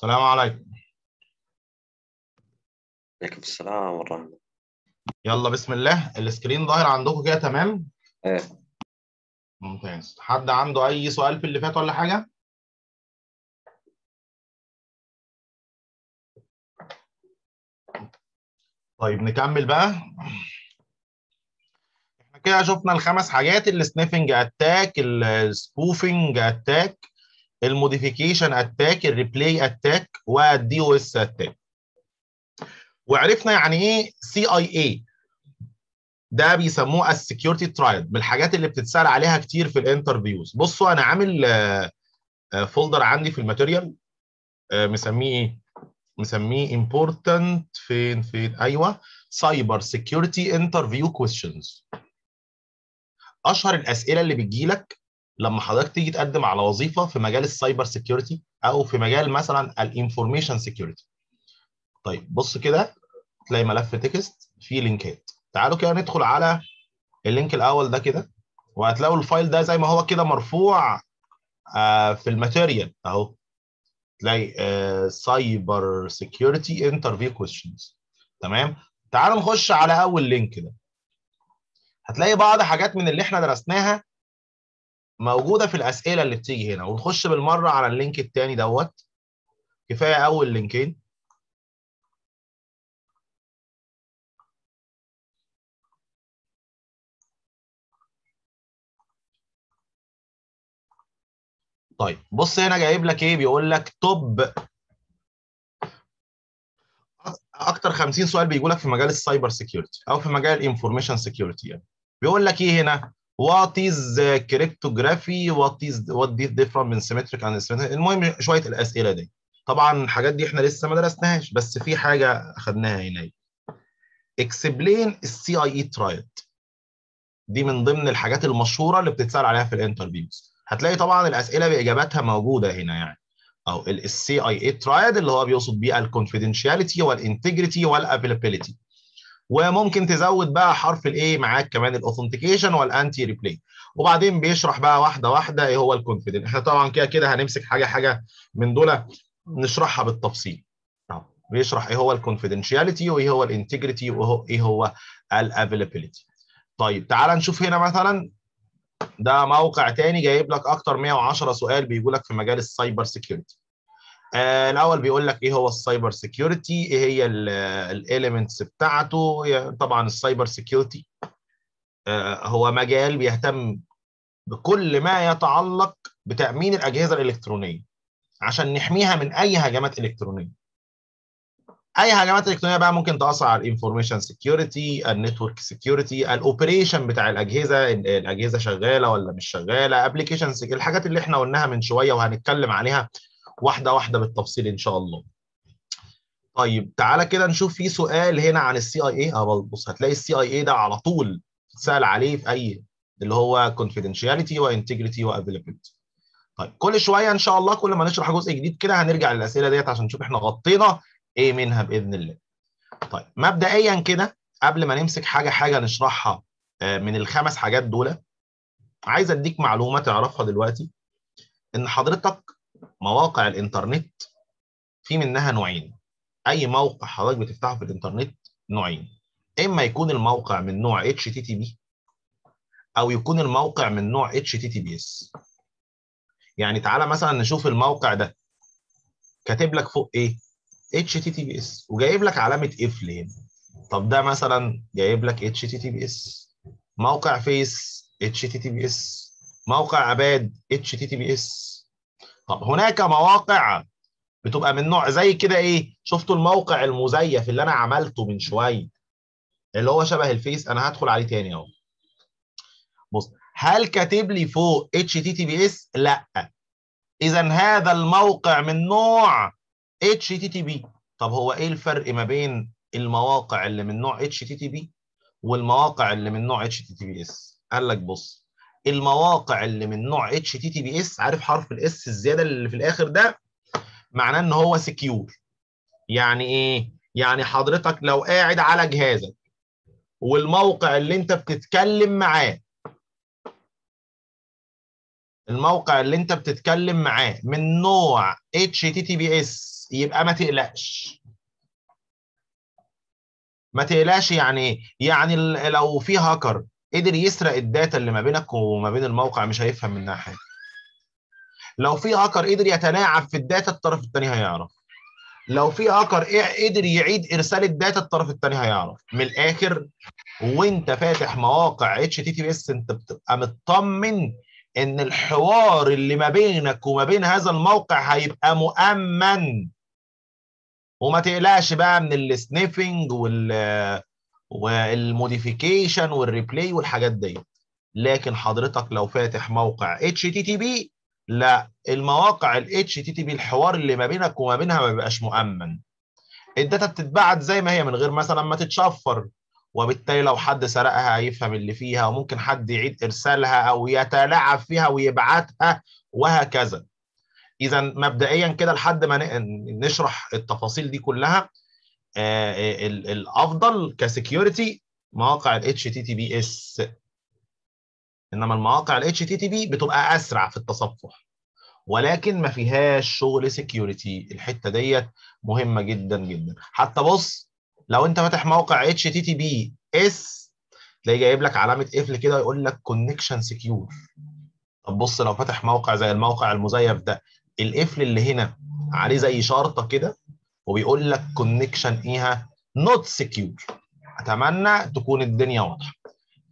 السلام عليكم. عليكم السلام ورحمة يلا بسم الله. ال screen ظاهر عندكم كده تمام؟ إيه. ممتاز. حد عنده أي سؤال في اللي فات ولا حاجة؟ طيب نكمل بقى. إحنا كده شفنا الخمس حاجات ال sniffing attack ال spoofing attack ال modification attack ال replay attack وال DoS attack. وعرفنا يعني إيه CIA ده بيسموه ال security triad من الحاجات اللي بتتسأل عليها كتير في ال interviews. بصوا أنا عامل folder عندي في ال material مسميه إيه؟ مسميه important فين؟ فين؟ أيوه cyber security interview questions أشهر الأسئلة اللي بتجيلك لما حضرتك تيجي تقدم على وظيفة في مجال ال cyber security أو في مجال مثلا ال information security طيب بص كده تلاقي ملف text فيه لينكات. تعالوا كده ندخل على ال link الأول ده كده وهتلاقوا ال file ده زي ما هو كده مرفوع آه في ال material أهو. تلاقي cyber security interview questions تمام؟ تعالوا نخش على أول link ده. هتلاقي بعض حاجات من اللي إحنا درسناها موجودة في الأسئلة اللي بتيجي هنا. ونخش بالمرة على ال link الثاني دوت. كفاية أول لينكين. طيب بص هنا جايب لك إيه؟ بيقول لك top. أكتر 50 سؤال بيجوا لك في مجال ال cyber security أو في مجال ال information security يعني. بيقول لك إيه هنا؟ what is cryptography what is what the different من symmetric and symmetric المهم شوية الأسئلة دي. طبعا الحاجات دي إحنا لسه ما درسناهاش بس في حاجة اخذناها هنا. explain ال CIA triad دي من ضمن الحاجات المشهورة اللي بتتسأل عليها في ال interviews. هتلاقي طبعا الأسئلة بإجاباتها موجودة هنا يعني. أو ال CIA triad اللي هو بيقصد بيه ال confidentiality وال integrity وال availability وممكن تزود بقى حرف ال A معاك كمان ال authentication وال anti-replay. وبعدين بيشرح بقى واحدة واحدة إيه هو ال confident إحنا طبعا كده كده هنمسك حاجة حاجة من دول نشرحها بالتفصيل. بيشرح إيه هو ال confidentiality وايه هو ال integrity وايه هو ال availability طيب تعال نشوف هنا مثلا. ده موقع تاني جايب لك أكتر 110 سؤال بيجوا لك في مجال ال cyber security آه الأول بيقول لك إيه هو ال cyber security إيه هي ال elements بتاعته؟ طبعا ال cyber security آه هو مجال بيهتم بكل ما يتعلق بتأمين الأجهزة الإلكترونية عشان نحميها من أي هجمات إلكترونية. أي هجمات إلكترونية بقى ممكن تأثر على ال information security ال network security ال operation بتاع الأجهزة الأجهزة شغالة ولا مش شغالة application الحاجات اللي إحنا قلناها من شوية وهنتكلم عليها واحدة واحدة بالتفصيل إن شاء الله. طيب تعالى كده نشوف في سؤال هنا عن ال CIA بص هتلاقي ال CIA ده على طول تسال عليه في أي اللي هو confidentiality و integrity و availability طيب كل شوية إن شاء الله كل ما نشرح جزء جديد كده هنرجع للأسئلة ديت عشان نشوف إحنا غطينا إيه منها بإذن الله. طيب مبدئيا كده قبل ما نمسك حاجة حاجة نشرحها من الخمس حاجات دول عايز أديك معلومة تعرفها دلوقتي إن حضرتك مواقع الإنترنت في منها نوعين. أي موقع حضرتك بتفتحه في الإنترنت نوعين. إما يكون الموقع من نوع HTTP أو يكون الموقع من نوع HTTPS يعني تعالى مثلا نشوف الموقع ده. كاتب لك فوق إيه؟ HTTPS وجايب لك علامة قفل هنا طب ده مثلا جايب لك HTTPS موقع فيس HTTPS موقع اباد HTTPS طب هناك مواقع بتبقى من نوع زي كده إيه؟ شفتوا الموقع المزيف اللي أنا عملته من شوية اللي هو شبه الفيس أنا هدخل عليه تاني أهو. بص هل كاتب لي فوق HTTPS لأ. اذا هذا الموقع من نوع HTTP طب هو إيه الفرق ما بين المواقع اللي من نوع HTTP والمواقع اللي من نوع HTTPS قال لك بص المواقع اللي من نوع HTTPS عارف حرف ال S الزيادة اللي في الآخر ده؟ معناه إن هو secure يعني إيه؟ يعني حضرتك لو قاعد على جهازك والموقع اللي أنت بتتكلم معاه الموقع اللي أنت بتتكلم معاه من نوع HTTPS يبقى ما تقلقش. ما تقلقش يعني إيه؟ يعني لو في هاكر قدر يسرق ال data اللي ما بينك وما بين الموقع مش هيفهم منها حاجة. لو في هاكر قدر يتلاعب في ال data الطرف الثاني هيعرف. لو في هاكر قدر يعيد إرسال ال data الطرف الثاني هيعرف. من الآخر وإنت فاتح مواقع HTTPS إنت بتبقى مطمن إن الحوار اللي ما بينك وما بين هذا الموقع هيبقى مؤمن. وما تقلقش بقى من السنيفنج وال والموديفيكيشن والريبلاي والحاجات دي. لكن حضرتك لو فاتح موقع بي لا المواقع تي بي الحوار اللي ما بينك وما بينها ما بيبقاش مؤمن. الداتا بتتبعت زي ما هي من غير مثلا ما تتشفر. وبالتالي لو حد سرقها هيفهم اللي فيها وممكن حد يعيد إرسالها أو يتلاعب فيها ويبعتها وهكذا. اذا مبدئيا كده لحد ما نشرح التفاصيل دي كلها. ال- الأفضل ك security مواقع PS إنما المواقع TP بتبقى أسرع في التصفح. ولكن ما فيهاش شغل security الحتة ديت مهمة جدا جدا. حتى بص لو أنت فاتح موقع اتش تي تي بي اس تلاقي جايب لك علامة قفل كده يقول لك connection secure طب بص لو فاتح موقع زي الموقع المزيف ده القفل اللي هنا عليه زي شرطة كده وبيقول لك connection إيه not secure أتمنى تكون الدنيا واضحة.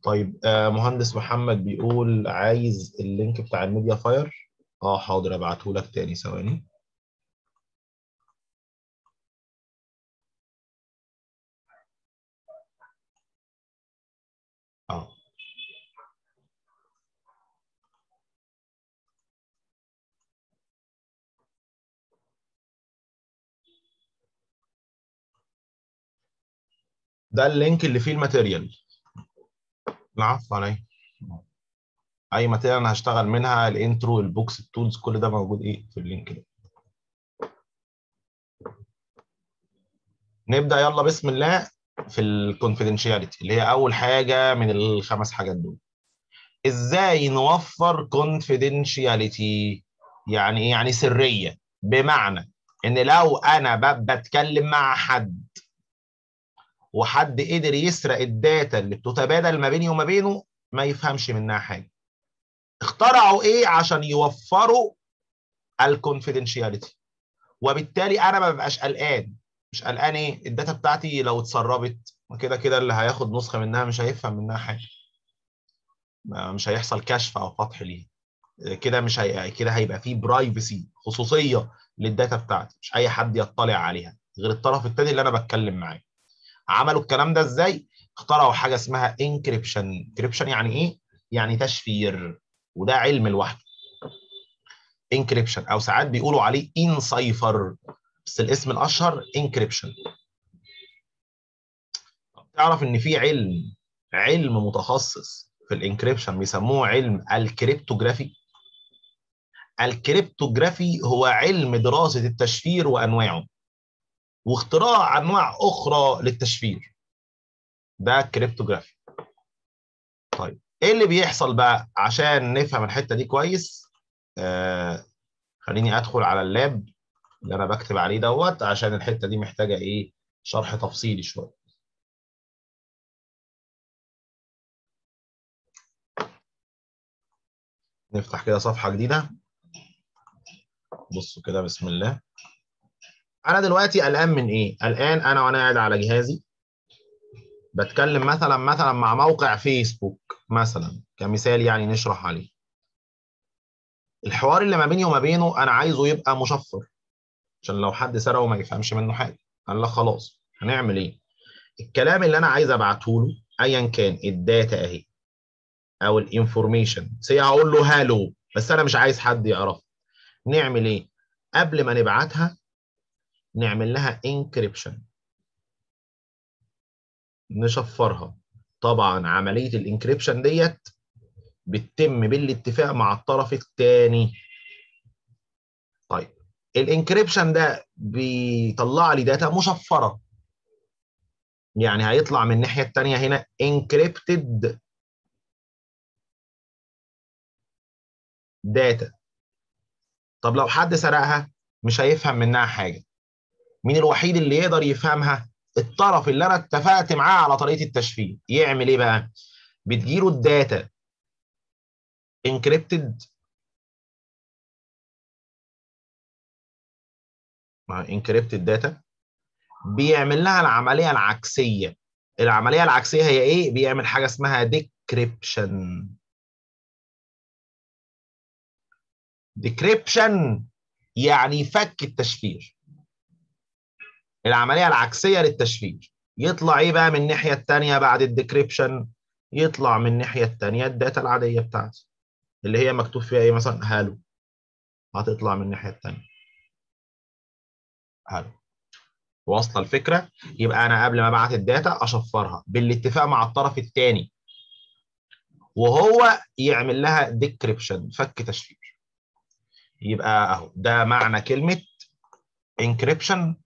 طيب آه مهندس محمد بيقول عايز ال link بتاع MediaFire؟ آه حاضر ابعته لك تاني ثواني. ده ال link اللي فيه ال material. العفو عليا. أي material أنا هشتغل منها ال intro ال books ال tools كل ده موجود إيه في ال link ده. نبدأ يلا بسم الله في ال confidentiality اللي هي أول حاجة من الخمس حاجات دول. إزاي نوفر confidentiality يعني إيه؟ يعني سرية. بمعنى إن لو أنا بتكلم مع حد وحد قدر يسرق ال data اللي بتتبادل ما بيني وما بينه ما يفهمش منها حاجة. اخترعوا إيه؟ عشان يوفروا ال confidentiality وبالتالي أنا ما ببقاش قلقان. مش قلقان إيه؟ ال data بتاعتي لو اتسربت كده كده اللي هياخد نسخة منها مش هيفهم منها حاجة. مش هيحصل كشف أو فتح ليها كده مش هي... كده هيبقى فيه privacy خصوصية لل data بتاعتي. مش أي حد يطلع عليها. غير الطرف الثاني اللي أنا بتكلم معاه. عملوا الكلام ده إزاي؟ اخترعوا حاجة اسمها encryption encryption يعني إيه؟ يعني تشفير وده علم لوحده. encryption أو ساعات بيقولوا عليه encipher بس الاسم الأشهر encryption تعرف إن في علم علم متخصص في ال encryption بيسموه علم ال cryptography ال cryptography هو علم دراسة التشفير وأنواعه. واختراع أنواع أخرى للتشفير. ده ال cryptography طيب إيه اللي بيحصل بقى عشان نفهم الحتة دي كويس؟ آه خليني أدخل على ال lab اللي أنا بكتب عليه دوت عشان الحتة دي محتاجة إيه؟ شرح تفصيلي شوية. نفتح كده صفحة جديدة. بصوا كده بسم الله. أنا دلوقتي قلقان من إيه؟ قلقان أنا وأنا قاعد على جهازي. بتكلم مثلا مثلا مع موقع فيسبوك مثلا كمثال يعني نشرح عليه. الحوار اللي ما بيني وما بينه أنا عايزه يبقى مشفر. عشان لو حد سرقه ما يفهمش منه حاجة. قال لك خلاص هنعمل إيه؟ الكلام اللي أنا عايز أبعته له ايا كان ال data أهي. أو ال information سي هقول له hello بس أنا مش عايز حد يعرف نعمل إيه؟ قبل ما نبعتها نعمل لها encryption نشفرها. طبعا عملية ال encryption ديت بتتم بالاتفاق مع الطرف الثاني طيب ال encryption ده بيطلع لي data مشفرة. يعني هيطلع من الناحية الثانية هنا encrypted data طب لو حد سرقها مش هيفهم منها حاجة. مين الوحيد اللي يقدر يفهمها؟ الطرف اللي أنا اتفقت معاه على طريقة التشفير. يعمل إيه بقى؟ بتجيله ال data. encrypted مع encrypted data بيعمل لها العملية العكسية. العملية العكسية هي إيه؟ بيعمل حاجة اسمها decryption decryption يعني فك التشفير. العملية العكسية للتشفير. يطلع إيه بقى من الناحية الثانية بعد ال decryption؟ يطلع من الناحية الثانية ال data العادية بتاعتي اللي هي مكتوب فيها إيه مثلا؟ hello. هتطلع من الناحية الثانية hello. واصلة الفكرة؟ يبقى أنا قبل ما أبعت ال data أشفرها بالاتفاق مع الطرف الثاني وهو يعمل لها decryption فك تشفير. يبقى أهو ده معنى كلمة encryption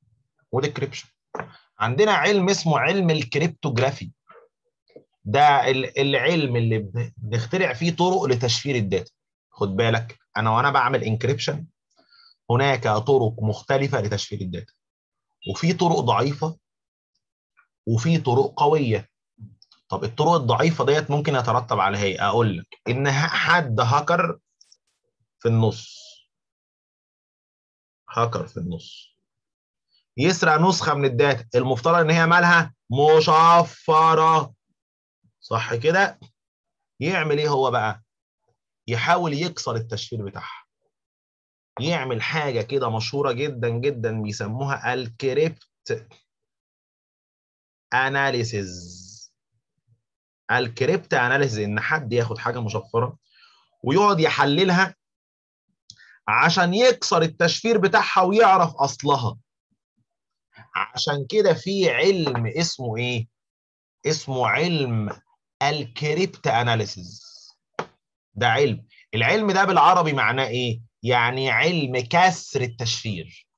و decryption عندنا علم اسمه علم ال cryptography ده العلم اللي بنخترع فيه طرق لتشفير ال data. خد بالك أنا وأنا بعمل encryption هناك طرق مختلفة لتشفير ال data. وفي طرق ضعيفة وفي طرق قوية. طب الطرق الضعيفة ديت ممكن يترتب عليها إيه؟ أقول لك إن حد هاكر في النص. هاكر في النص. يسرق نسخة من ال data. المفترض إن هي مالها مشفرة. صح كده؟ يعمل إيه هو بقى؟ يحاول يكسر التشفير بتاعها. يعمل حاجة كده مشهورة جدا جدا بيسموها ال cryptanalysis. ال cryptanalysis إن حد ياخد حاجة مشفرة ويقعد يحللها عشان يكسر التشفير بتاعها ويعرف أصلها. عشان كده في علم اسمه إيه؟ اسمه علم ال cryptanalysis. ده علم. العلم ده بالعربي معناه إيه؟ يعني علم كسر التشفير.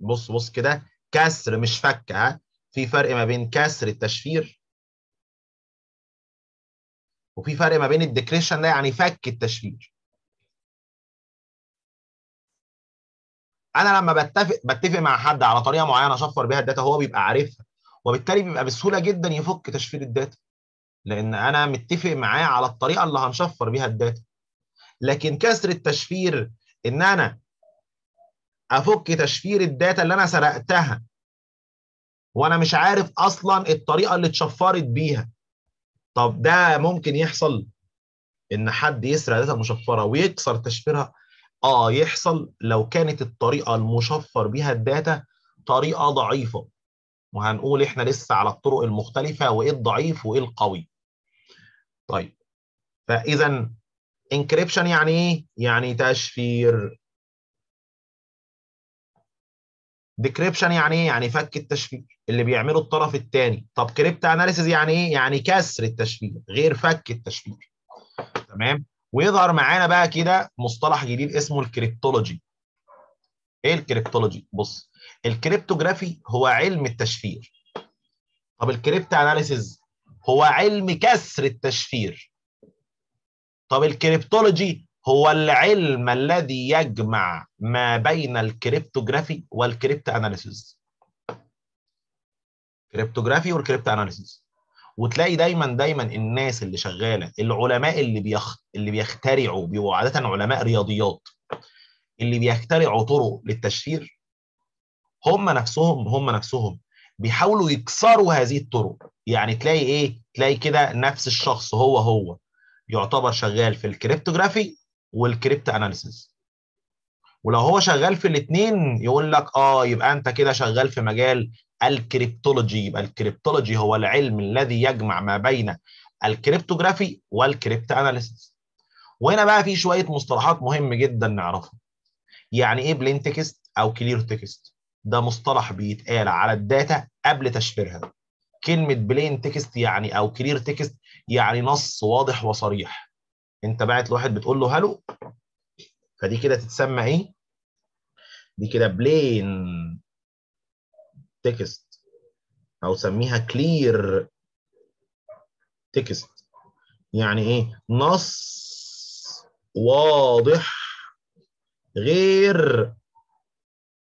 بص بص كده. كسر مش فك ها؟ في فرق ما بين كسر التشفير وفي فرق ما بين ال decryption ده يعني فك التشفير. أنا لما بتفق بتفق مع حد على طريقة معينة أشفر بيها ال data هو بيبقى عارفها. وبالتالي بيبقى بسهولة جدا يفك تشفير ال data. لأن أنا متفق معاه على الطريقة اللي هنشفر بيها ال data. لكن كسر التشفير إن أنا أفك تشفير ال data اللي أنا سرقتها وأنا مش عارف أصلا الطريقة اللي اتشفرت بيها. طب ده ممكن يحصل إن حد يسرق data مشفرة ويكسر تشفيرها آه يحصل لو كانت الطريقة المشفر بيها ال data طريقة ضعيفة. وهنقول إحنا لسه على الطرق المختلفة وإيه الضعيف وإيه القوي. طيب فإذا encryption يعني إيه؟ يعني تشفير. decryption يعني إيه؟ يعني فك التشفير اللي بيعمله الطرف الثاني طب cryptanalysis يعني إيه؟ يعني كسر التشفير غير فك التشفير. تمام؟ ويظهر معانا بقى كده مصطلح جديد اسمه ال cryptology. إيه ال cryptology؟ بص ال cryptography هو علم التشفير. طب ال cryptanalysis هو علم كسر التشفير. طب ال cryptology هو العلم الذي يجمع ما بين ال cryptography وال cryptanalysis. cryptography وال cryptanalysis. وتلاقي دايما دايما الناس اللي شغالة العلماء اللي بيخ... اللي بيخترعوا بيبقوا عادة علماء رياضيات اللي بيخترعوا طرق للتشفير هم نفسهم هم نفسهم بيحاولوا يكسروا هذه الطرق. يعني تلاقي إيه؟ تلاقي كده نفس الشخص هو هو يعتبر شغال في ال cryptography وال cryptanalysis ولو هو شغال في الاثنين يقول لك آه يبقى أنت كده شغال في مجال ال cryptology يبقى ال cryptology هو العلم الذي يجمع ما بين ال cryptography وال cryptanalysis وهنا بقى في شوية مصطلحات مهم جدا نعرفها يعني إيه plain text أو clear text ده مصطلح بيتقال على ال data قبل تشفيرها. كلمة plain text يعني أو clear text يعني نص واضح وصريح. أنت باعت لواحد بتقول له hello فدي كده تتسمى إيه؟ دي كده plain text أو سميها clear text يعني إيه؟ نص واضح غير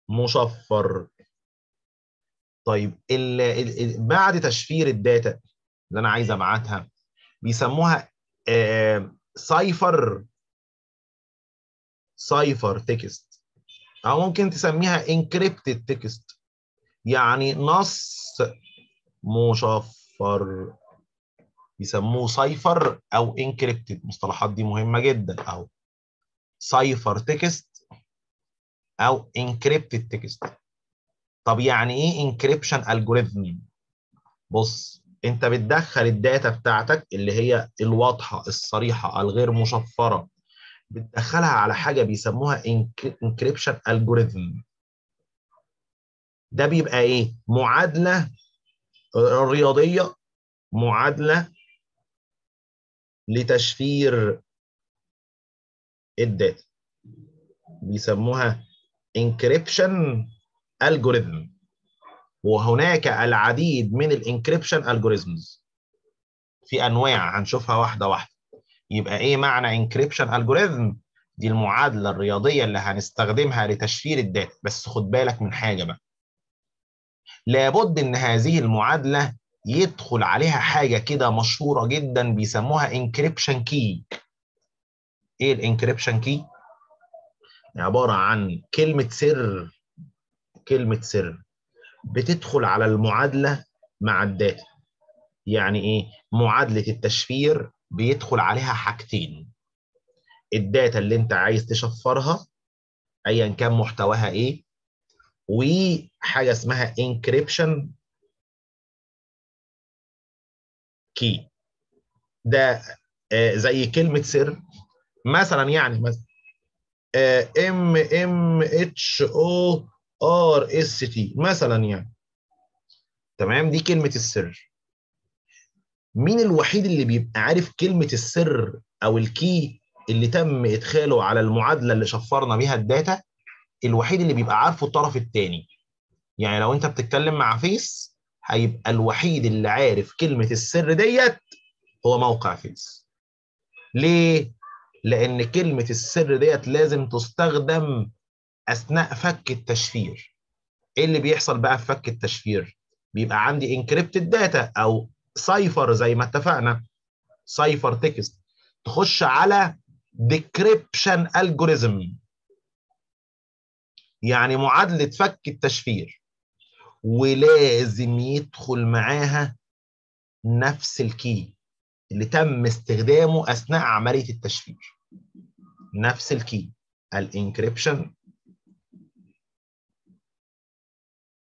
مشفر. طيب ال ال بعد تشفير ال data اللي أنا عايز أبعتها بيسموها cipher cipher text أو ممكن تسميها encrypted text يعني نص مشفر يسموه cipher أو encrypted المصطلحات دي مهمة جدا. أو cipher text أو encrypted text. طب يعني إيه encryption algorithm بص أنت بتدخل ال data بتاعتك اللي هي الواضحة الصريحة الغير مشفرة. بتدخلها على حاجة بيسموها encryption algorithm ده بيبقى إيه؟ معادلة رياضية معادلة لتشفير ال data. بيسموها encryption algorithm وهناك العديد من ال encryption algorithms في أنواع هنشوفها واحدة واحدة. يبقى إيه معنى encryption algorithm دي المعادلة الرياضية اللي هنستخدمها لتشفير ال data. بس خد بالك من حاجة بقى. لابد إن هذه المعادلة يدخل عليها حاجة كده مشهورة جدا بيسموها encryption key إيه ال encryption key عبارة عن كلمة سر كلمة سر بتدخل على المعادلة مع ال data. يعني إيه؟ معادلة التشفير بيدخل عليها حاجتين. ال data اللي أنت عايز تشفرها ايا كان محتواها إيه؟ وحاجه اسمها encryption key ده آه زي كلمة سر. مثلا يعني مثلا MMH أو RST مثلا يعني. تمام؟ دي كلمة السر. مين الوحيد اللي بيبقى عارف كلمة السر أو ال key اللي تم إدخاله على المعادلة اللي شفرنا بيها ال data؟ الوحيد اللي بيبقى عارفه الطرف الثاني يعني لو انت بتتكلم مع فيس هيبقى الوحيد اللي عارف كلمة السر ديت هو موقع فيس. ليه؟ لأن كلمة السر ديت لازم تستخدم أثناء فك التشفير. إيه اللي بيحصل بقى في فك التشفير؟ بيبقى عندي encrypted data أو cipher زي ما اتفقنا cipher text تخش على decryption algorithm يعني معادلة فك التشفير. ولازم يدخل معاها نفس ال key اللي تم استخدامه أثناء عملية التشفير. نفس ال key ال encryption.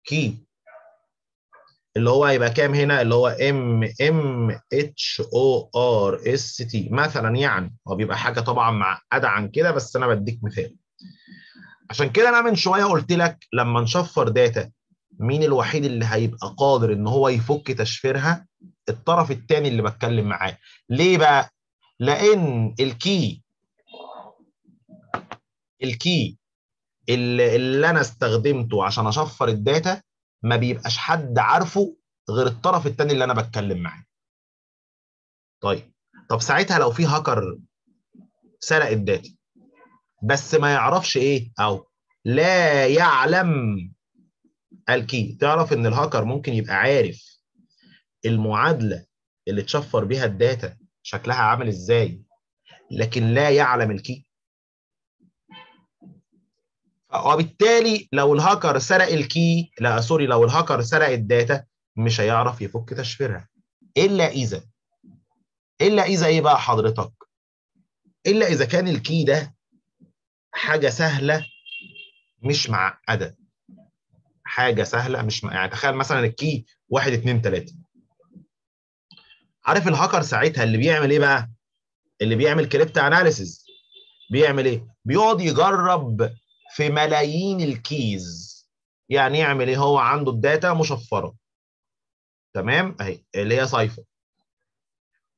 key اللي هو هيبقى كام هنا؟ اللي هو MMH أو RST مثلا يعني هو بيبقى حاجة طبعا معقدة عن كده بس أنا بديك مثال. عشان كده أنا من شوية قلت لك لما نشفر data مين الوحيد اللي هيبقى قادر إن هو يفك تشفيرها؟ الطرف الثاني اللي بتكلم معاه. ليه بقى؟ لأن ال key ال key اللي, اللي أنا استخدمته عشان أشفر ال data ما بيبقاش حد عارفه غير الطرف الثاني اللي أنا بتكلم معاه. طيب طب ساعتها لو في هاكر سرق ال data بس ما يعرفش إيه؟ أو لا يعلم ال key تعرف إن الهاكر ممكن يبقى عارف المعادلة اللي تشفر بيها ال data شكلها عامل إزاي لكن لا يعلم ال key. وبالتالي لو الهاكر سرق ال key لا sorry لو الهاكر سرق ال data مش هيعرف يفك تشفيرها. إلا إذا إلا إذا إيه بقى حضرتك؟ إلا إذا كان ال key ده حاجة سهلة مش معقدة. حاجة سهلة مش. يعني تخيل مثلا ال key 1 2 3 عارف الهاكر ساعتها اللي بيعمل إيه بقى؟ اللي بيعمل cryptanalysis. بيعمل إيه؟ بيقعد يجرب في ملايين ال keys. يعني يعمل إيه؟ هو عنده ال data مشفرة. تمام؟ أهي اللي هي cipher.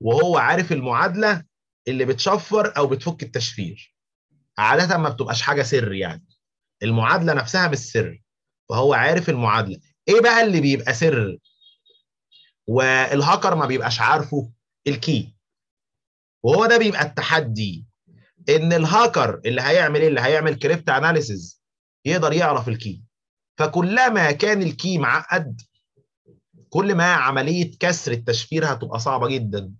وهو عارف المعادلة اللي بتشفر أو بتفك التشفير. عادة ما بتبقاش حاجة سر يعني. المعادلة نفسها مش سر. فهو عارف المعادلة. إيه بقى اللي بيبقى سر؟ والهاكر ما بيبقاش عارفه ال key. وهو ده بيبقى التحدي إن الهاكر اللي هيعمل إيه؟ اللي هيعمل cryptanalysis يقدر يعرف ال key. فكلما كان ال key معقد كل ما عملية كسر التشفير هتبقى صعبة جدا.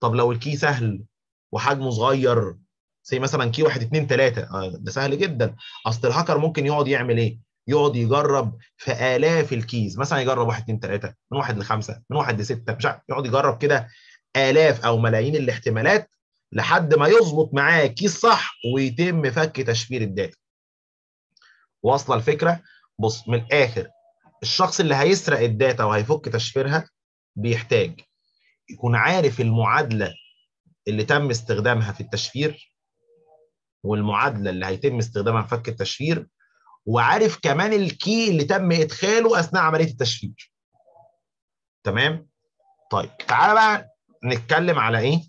طب لو ال key سهل وحجمه صغير زي مثلا key 1 2 3 ده سهل جدا. أصل الهاكر ممكن يقعد يعمل إيه؟ يقعد يجرب في آلاف ال keys. مثلا يجرب 1 2 3 من 1 ل 5 من 1 ل 6 مش عارف يقعد يجرب كده آلاف أو ملايين الاحتمالات لحد ما يظبط معاه key صح ويتم فك تشفير ال data. واصلة الفكرة؟ بص من الآخر الشخص اللي هيسرق ال data وهيفك تشفيرها بيحتاج يكون عارف المعادلة اللي تم استخدامها في التشفير والمعادلة اللي هيتم استخدامها في فك التشفير وعارف كمان ال key اللي تم إدخاله أثناء عملية التشفير. تمام؟ طيب تعالى بقى نتكلم على إيه؟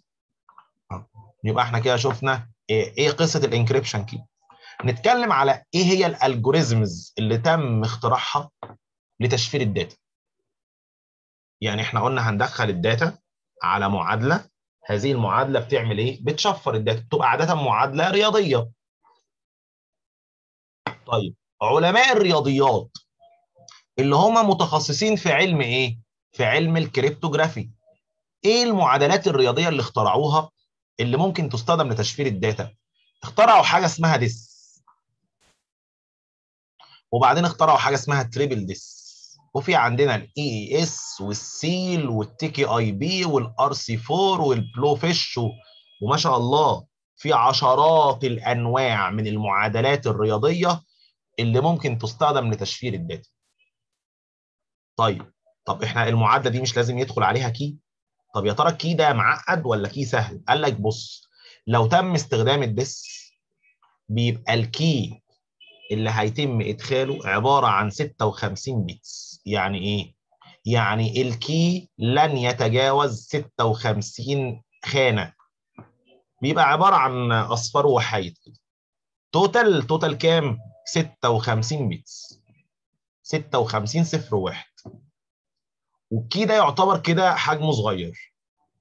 يبقى إحنا كده شفنا إيه, إيه قصة ال encryption key. نتكلم على إيه هي ال algorithms اللي تم اختراعها لتشفير ال data. يعني إحنا قلنا هندخل ال data على معادلة. هذه المعادلة بتعمل إيه؟ بتشفر ال data بتبقى عادة معادلة رياضية. طيب علماء الرياضيات اللي هم متخصصين في علم إيه؟ في علم ال cryptography. إيه المعادلات الرياضية اللي اخترعوها اللي ممكن تستخدم لتشفير ال data؟ اخترعوا حاجة اسمها DES. وبعدين اخترعوا حاجة اسمها Triple DES. وفي عندنا ال AES وال SEAL وال TKIP وال RC 4 وال Blowfish وما شاء الله في عشرات الأنواع من المعادلات الرياضية اللي ممكن تستخدم لتشفير ال data. طيب طب إحنا المعادلة دي مش لازم يدخل عليها key طب يا ترى ال key ده معقد ولا key سهل؟ قال لك بص لو تم استخدام ال DES بيبقى ال key اللي هيتم إدخاله عبارة عن 56 bits يعني إيه؟ يعني ال key لن يتجاوز 56 خانة. بيبقى عبارة عن أصفار ووحايد total total كام؟ 56 bits. 56 صفر واحد. وال key ده يعتبر كده حجمه صغير.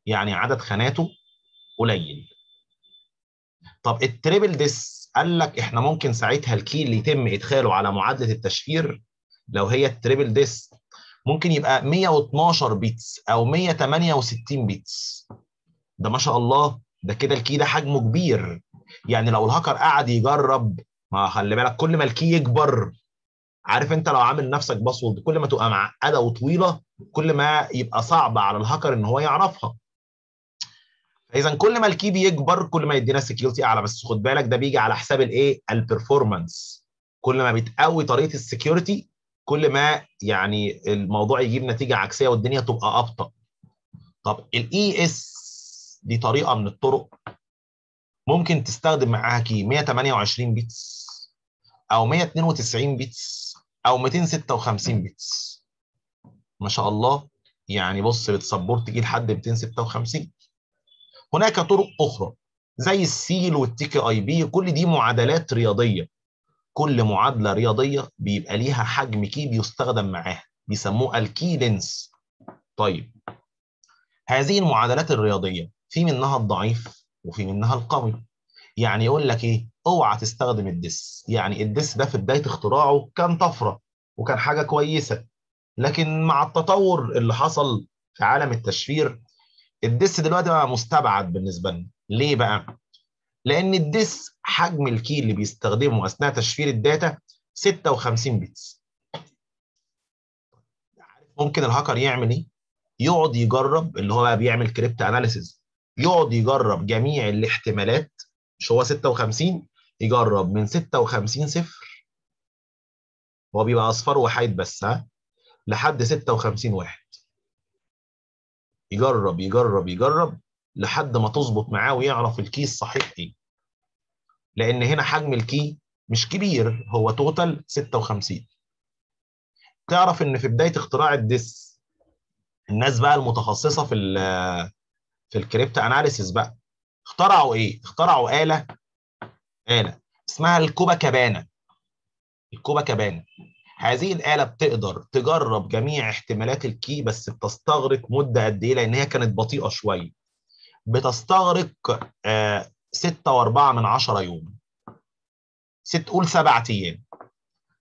يعني عدد خاناته قليل. طب ال Triple DES قال لك إحنا ممكن ساعتها ال key اللي يتم إدخاله على معادلة التشفير لو هي ال Triple DES ممكن يبقى 112 bits أو 168 bits. ده ما شاء الله ده كده ال key ده حجمه كبير. يعني لو الهاكر قعد يجرب ما خلي بالك كل ما ال key يكبر عارف انت لو عامل نفسك password كل ما تبقى معقده وطويلة كل ما يبقى صعب على الهاكر إن هو يعرفها. فاذا كل ما ال key بيكبر كل ما يدينا security أعلى. بس خد بالك ده بيجي على حساب الإيه؟ ال performance كل ما بتقوي طريقة ال security كل ما يعني الموضوع يجيب نتيجة عكسية والدنيا تبقى أبطأ. طب ال AES دي طريقة من الطرق. ممكن تستخدم معاها key 128 bits. أو 192 bits أو 256 bits. ما شاء الله. يعني بص بت support تجي لحد 256 هناك طرق أخرى زي ال SEAL وال TKIP. كل دي معادلات رياضية. كل معادلة رياضية بيبقى ليها حجم key بيستخدم معاها. بيسموه ال key length طيب هذه المعادلات الرياضية في منها الضعيف وفي منها القوي. يعني يقول لك إيه؟ اوعى تستخدم ال DES. يعني ال DES ده في بداية اختراعه كان طفرة وكان حاجة كويسة. لكن مع التطور اللي حصل في عالم التشفير ال DES دلوقتي بقى مستبعد بالنسبة لنا. ليه بقى؟ لأن ال DES حجم ال key اللي بيستخدمه أثناء تشفير ال data 56 bits. ممكن الهاكر يعمل إيه؟ يقعد يجرب اللي هو بقى بيعمل cryptanalysis يقعد يجرب جميع الاحتمالات مش هو 56 يجرب من 56 صفر. هو بيبقى أصفار ووحايد بس ها؟ لحد 56 واحد. يجرب يجرب يجرب لحد ما تظبط معاه ويعرف ال key الصحيح إيه. لأن هنا حجم ال key مش كبير هو total 56 تعرف إن في بداية اختراع ال DES الناس بقى المتخصصة في في ال cryptanalysis بقى. اخترعوا إيه؟ اخترعوا آلة آلة اسمها ال COPACABANA. ال COPACABANA. هذه الآلة بتقدر تجرب جميع احتمالات ال key بس بتستغرق مدة قد إيه؟ لأن هي كانت بطيئة شوية. بتستغرق آه ستة وأربعة من عشرة يوم. ست قول سبعة أيام.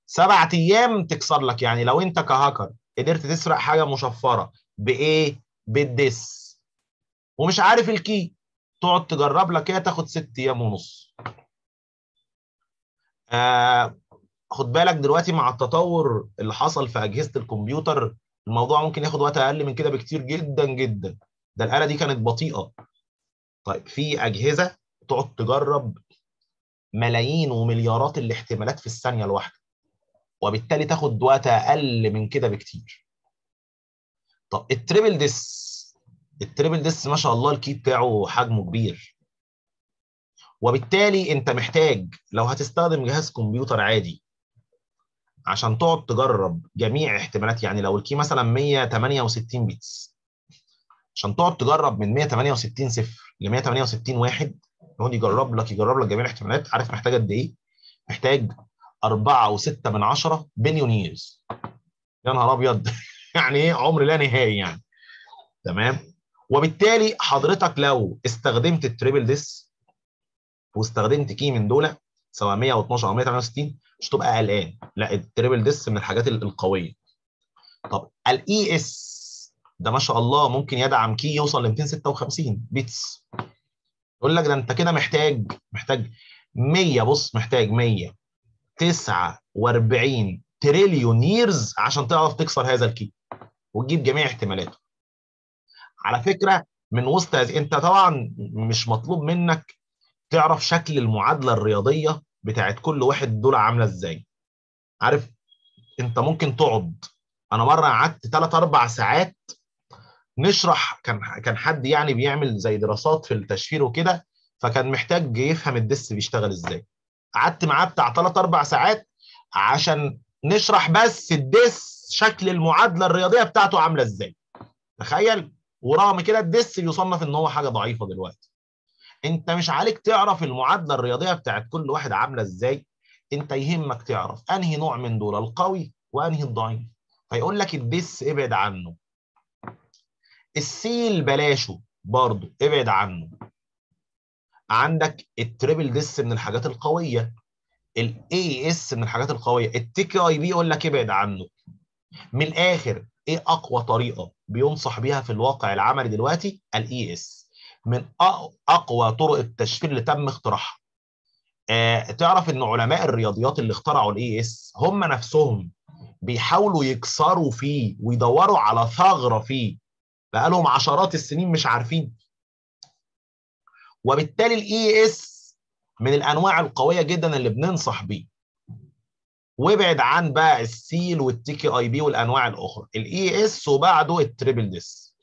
سبعة أيام تكسر لك. يعني لو أنت كهاكر قدرت تسرق حاجة مشفرة بإيه؟ بالدس. ومش عارف الكي. تقعد تجرب لك إيه تاخد ست أيام ونص. آه خد بالك دلوقتي مع التطور اللي حصل في أجهزة الكمبيوتر الموضوع ممكن ياخد وقت أقل من كده بكتير جدا جدا. ده الآلة دي كانت بطيئة. طيب في أجهزة تقعد تجرب ملايين ومليارات الاحتمالات في الثانية الواحدة وبالتالي تاخد وقت أقل من كده بكتير. طب ال Triple DES ال Triple DES ما شاء الله ال key بتاعه حجمه كبير. وبالتالي انت محتاج لو هتستخدم جهاز كمبيوتر عادي عشان تقعد تجرب جميع احتمالات يعني لو ال key مثلا 168 bits. عشان تقعد تجرب من 168 صفر ل 168 واحد يقعد يجرب لك يجرب لك جميع الاحتمالات. عارف محتاج قد إيه؟ محتاج 4.6 من 10 billion years يا نهار أبيض! يعني إيه؟ عمر لا نهائي يعني. تمام؟ وبالتالي حضرتك لو استخدمت ال Triple DES واستخدمت key من دول سواء 112 أو 168 مش تبقى قلقان. لا ال Triple DES من الحاجات القوية. طب ال AES ده ما شاء الله ممكن يدعم key يوصل ل 256 bits. يقول لك ده انت كده محتاج محتاج 100 بص محتاج 149 trillion years عشان تعرف تكسر هذا ال key وتجيب جميع احتمالاته. على فكرة من وسط أنت طبعا مش مطلوب منك تعرف شكل المعادلة الرياضية بتاعت كل واحد دول عاملة إزاي. عارف؟ أنت ممكن تقعد. أنا مرة قعدت 3 4 ساعات نشرح كان كان حد يعني بيعمل زي دراسات في التشفير وكده فكان محتاج يفهم الدس بيشتغل إزاي. قعدت معاه بتاع 3 4 ساعات عشان نشرح بس الدس شكل المعادلة الرياضية بتاعته عاملة إزاي. تخيل؟ ورغم كده الدس بيصنف إن هو حاجة ضعيفة دلوقتي. أنت مش عليك تعرف المعادلة الرياضية بتاعت كل واحد عاملة إزاي. أنت يهمك تعرف أنهي نوع من دول القوي وأنهي الضعيف. فيقول لك ال DES ابعد عنه. ال SEAL بلاشه برضه ابعد عنه. عندك ال Triple DES من الحاجات القوية. ال AES من الحاجات القوية. ال TKIP يقول لك ابعد عنه. من الآخر إيه أقوى طريقة بينصح بيها في الواقع العملي دلوقتي؟ ال AES من أقوى طرق التشفير اللي تم اختراعها. آه، تعرف إن علماء الرياضيات اللي اخترعوا ال AES هم نفسهم بيحاولوا يكسروا فيه ويدوروا على ثغرة فيه. بقالهم عشرات السنين مش عارفين. وبالتالي ال AES من الأنواع القوية جدا اللي بننصح بيه. وابعد عن بقى ال SEAL وال TKIP والأنواع الأخرى. ال AES وبعده ال Triple DES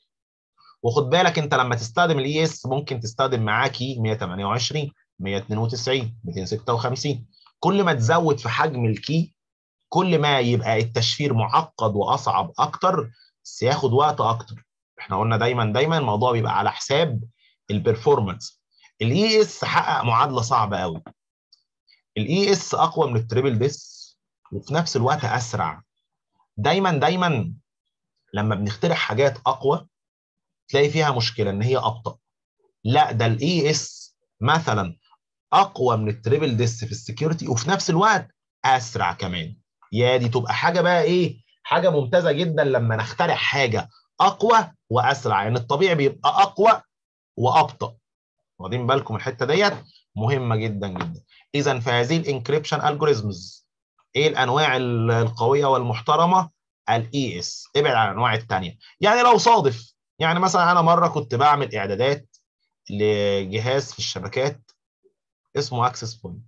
وخد بالك أنت لما تستخدم ال AES ممكن تستخدم معاه key 128 192 256 كل ما تزود في حجم ال key كل ما يبقى التشفير معقد وأصعب أكتر بس ياخد وقت أكتر. إحنا قلنا دايما دايما الموضوع بيبقى على حساب ال performance ال AES حقق معادلة صعبة قوي ال AES أقوى من ال Triple DES وفي نفس الوقت أسرع. دايما دايما لما بنخترع حاجات أقوى تلاقي فيها مشكلة إن هي أبطأ. لا ده ال AES مثلا أقوى من ال Triple DES في ال security وفي نفس الوقت أسرع كمان. يا دي تبقى حاجة بقى إيه حاجة ممتازة جدا لما نخترع حاجة أقوى وأسرع. يعني الطبيعي بيبقى أقوى وأبطأ. واخدين بالكم الحتة ديت؟ مهمة جدا جدا. اذا فهذه ال encryption algorithms إيه الانواع القويه والمحترمه؟ ال AES ابعد عن الانواع الثانية يعني لو صادف يعني مثلا أنا مره كنت بعمل اعدادات لجهاز في الشبكات اسمه access point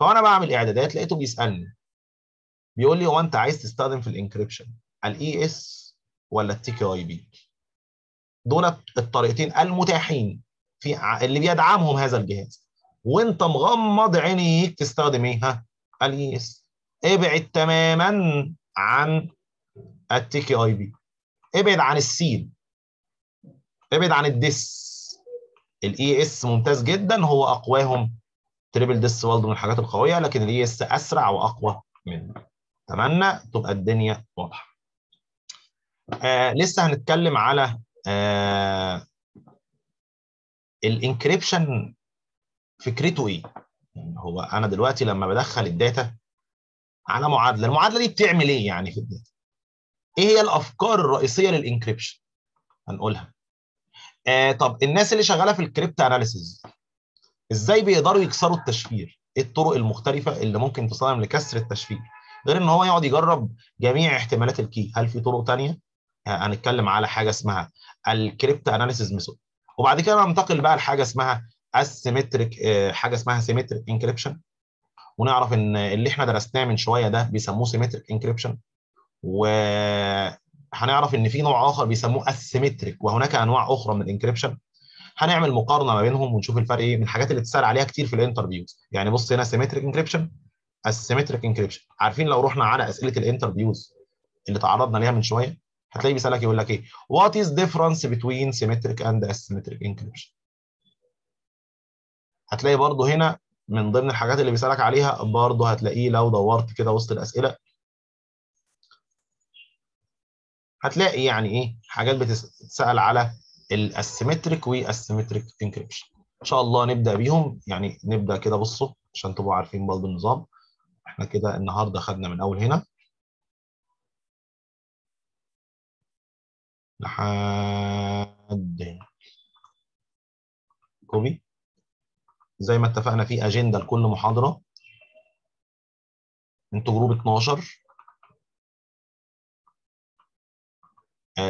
فانا بعمل اعدادات لقيته بيسألني. بيقول لي هو انت عايز تستخدم في ال encryption ال AES ولا ال TKIP دول الطريقتين المتاحين في اللي بيدعمهم هذا الجهاز. وانت مغمض عينيك تستخدم إيه؟ ها ال AES ابعد تماما عن ال TKIP. ابعد عن ال SEAL ابعد عن ال DES. ال AES ممتاز جدا. هو أقواهم Triple DES برضه من الحاجات القوية لكن ال AES أسرع وأقوى منه اتمنى تبقى الدنيا واضحة. آه لسه هنتكلم على آه ال encryption فكرته إيه؟ يعني هو أنا دلوقتي لما بدخل ال data على معادلة المعادلة دي بتعمل إيه يعني في ال data؟ إيه هي الأفكار الرئيسية لل encryption؟ هنقولها. آه طب الناس اللي شغالة في ال cryptanalysis إزاي بيقدروا يكسروا التشفير؟ إيه الطرق المختلفة اللي ممكن تستخدم لكسر التشفير؟ غير إن هو يقعد يجرب جميع احتمالات ال key هل في طرق ثانية هنتكلم على حاجة اسمها ال cryptanalysis method وبعد كده ننتقل بقى لحاجة اسمها ال symmetric حاجة اسمها symmetric encryption ونعرف إن اللي إحنا درسناه من شوية ده بيسموه symmetric encryption وهنعرف إن في نوع آخر بيسموه asymmetric وهناك أنواع أخرى من ال encryption هنعمل مقارنة ما بينهم ونشوف الفرق إيه من الحاجات اللي بتسال عليها كتير في ال interviews يعني بص هنا symmetric encryption ال symmetric encryption عارفين لو رحنا على أسئلة ال interviews اللي تعرضنا ليها من شوية هتلاقيه بيسألك يقول لك إيه؟ What is difference between symmetric and asymmetric encryption هتلاقي برضه هنا من ضمن الحاجات اللي بيسألك عليها برضه هتلاقيه لو دورت كده وسط الأسئلة. هتلاقي يعني إيه؟ حاجات بتتسأل على ال asymmetric وال symmetric encryption إن شاء الله نبدأ بيهم. يعني نبدأ كده بصوا عشان تبقوا عارفين برضه النظام. إحنا كده النهارده خدنا من أول هنا. لحد. هنا copy. زي ما اتفقنا في أجندة لكل محاضرة أنتوا group 12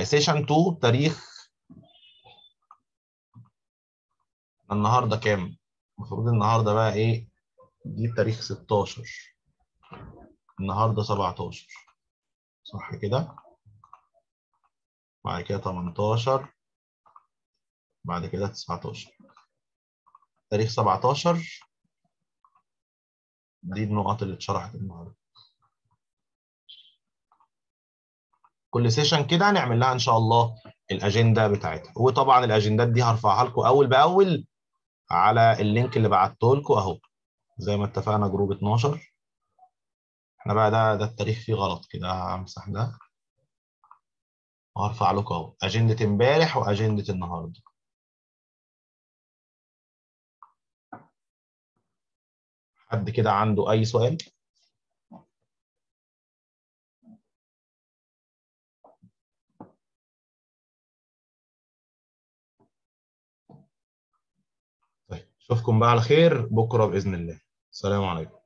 سيشن 2 تاريخ النهارده كام؟ المفروض النهارده بقى إيه؟ دي تاريخ 16 النهارده 17 صح كده؟ بعد كده 18 بعد كده 19 تاريخ 17 دي النقط اللي اتشرحت النهارده. كل session كده هنعمل لها إن شاء الله الاجنده بتاعتها. وطبعا الاجندات دي هرفعها لكم أول بأول على ال link اللي بعته لكم أهو. زي ما اتفقنا group 12 إحنا بقى ده ده التاريخ فيه غلط كده همسح ده. وهرفع لكم أهو. اجنده امبارح واجنده النهارده. حد كده عنده أي سؤال؟ طيب أشوفكم بقى على خير بكرة بإذن الله. السلام عليكم.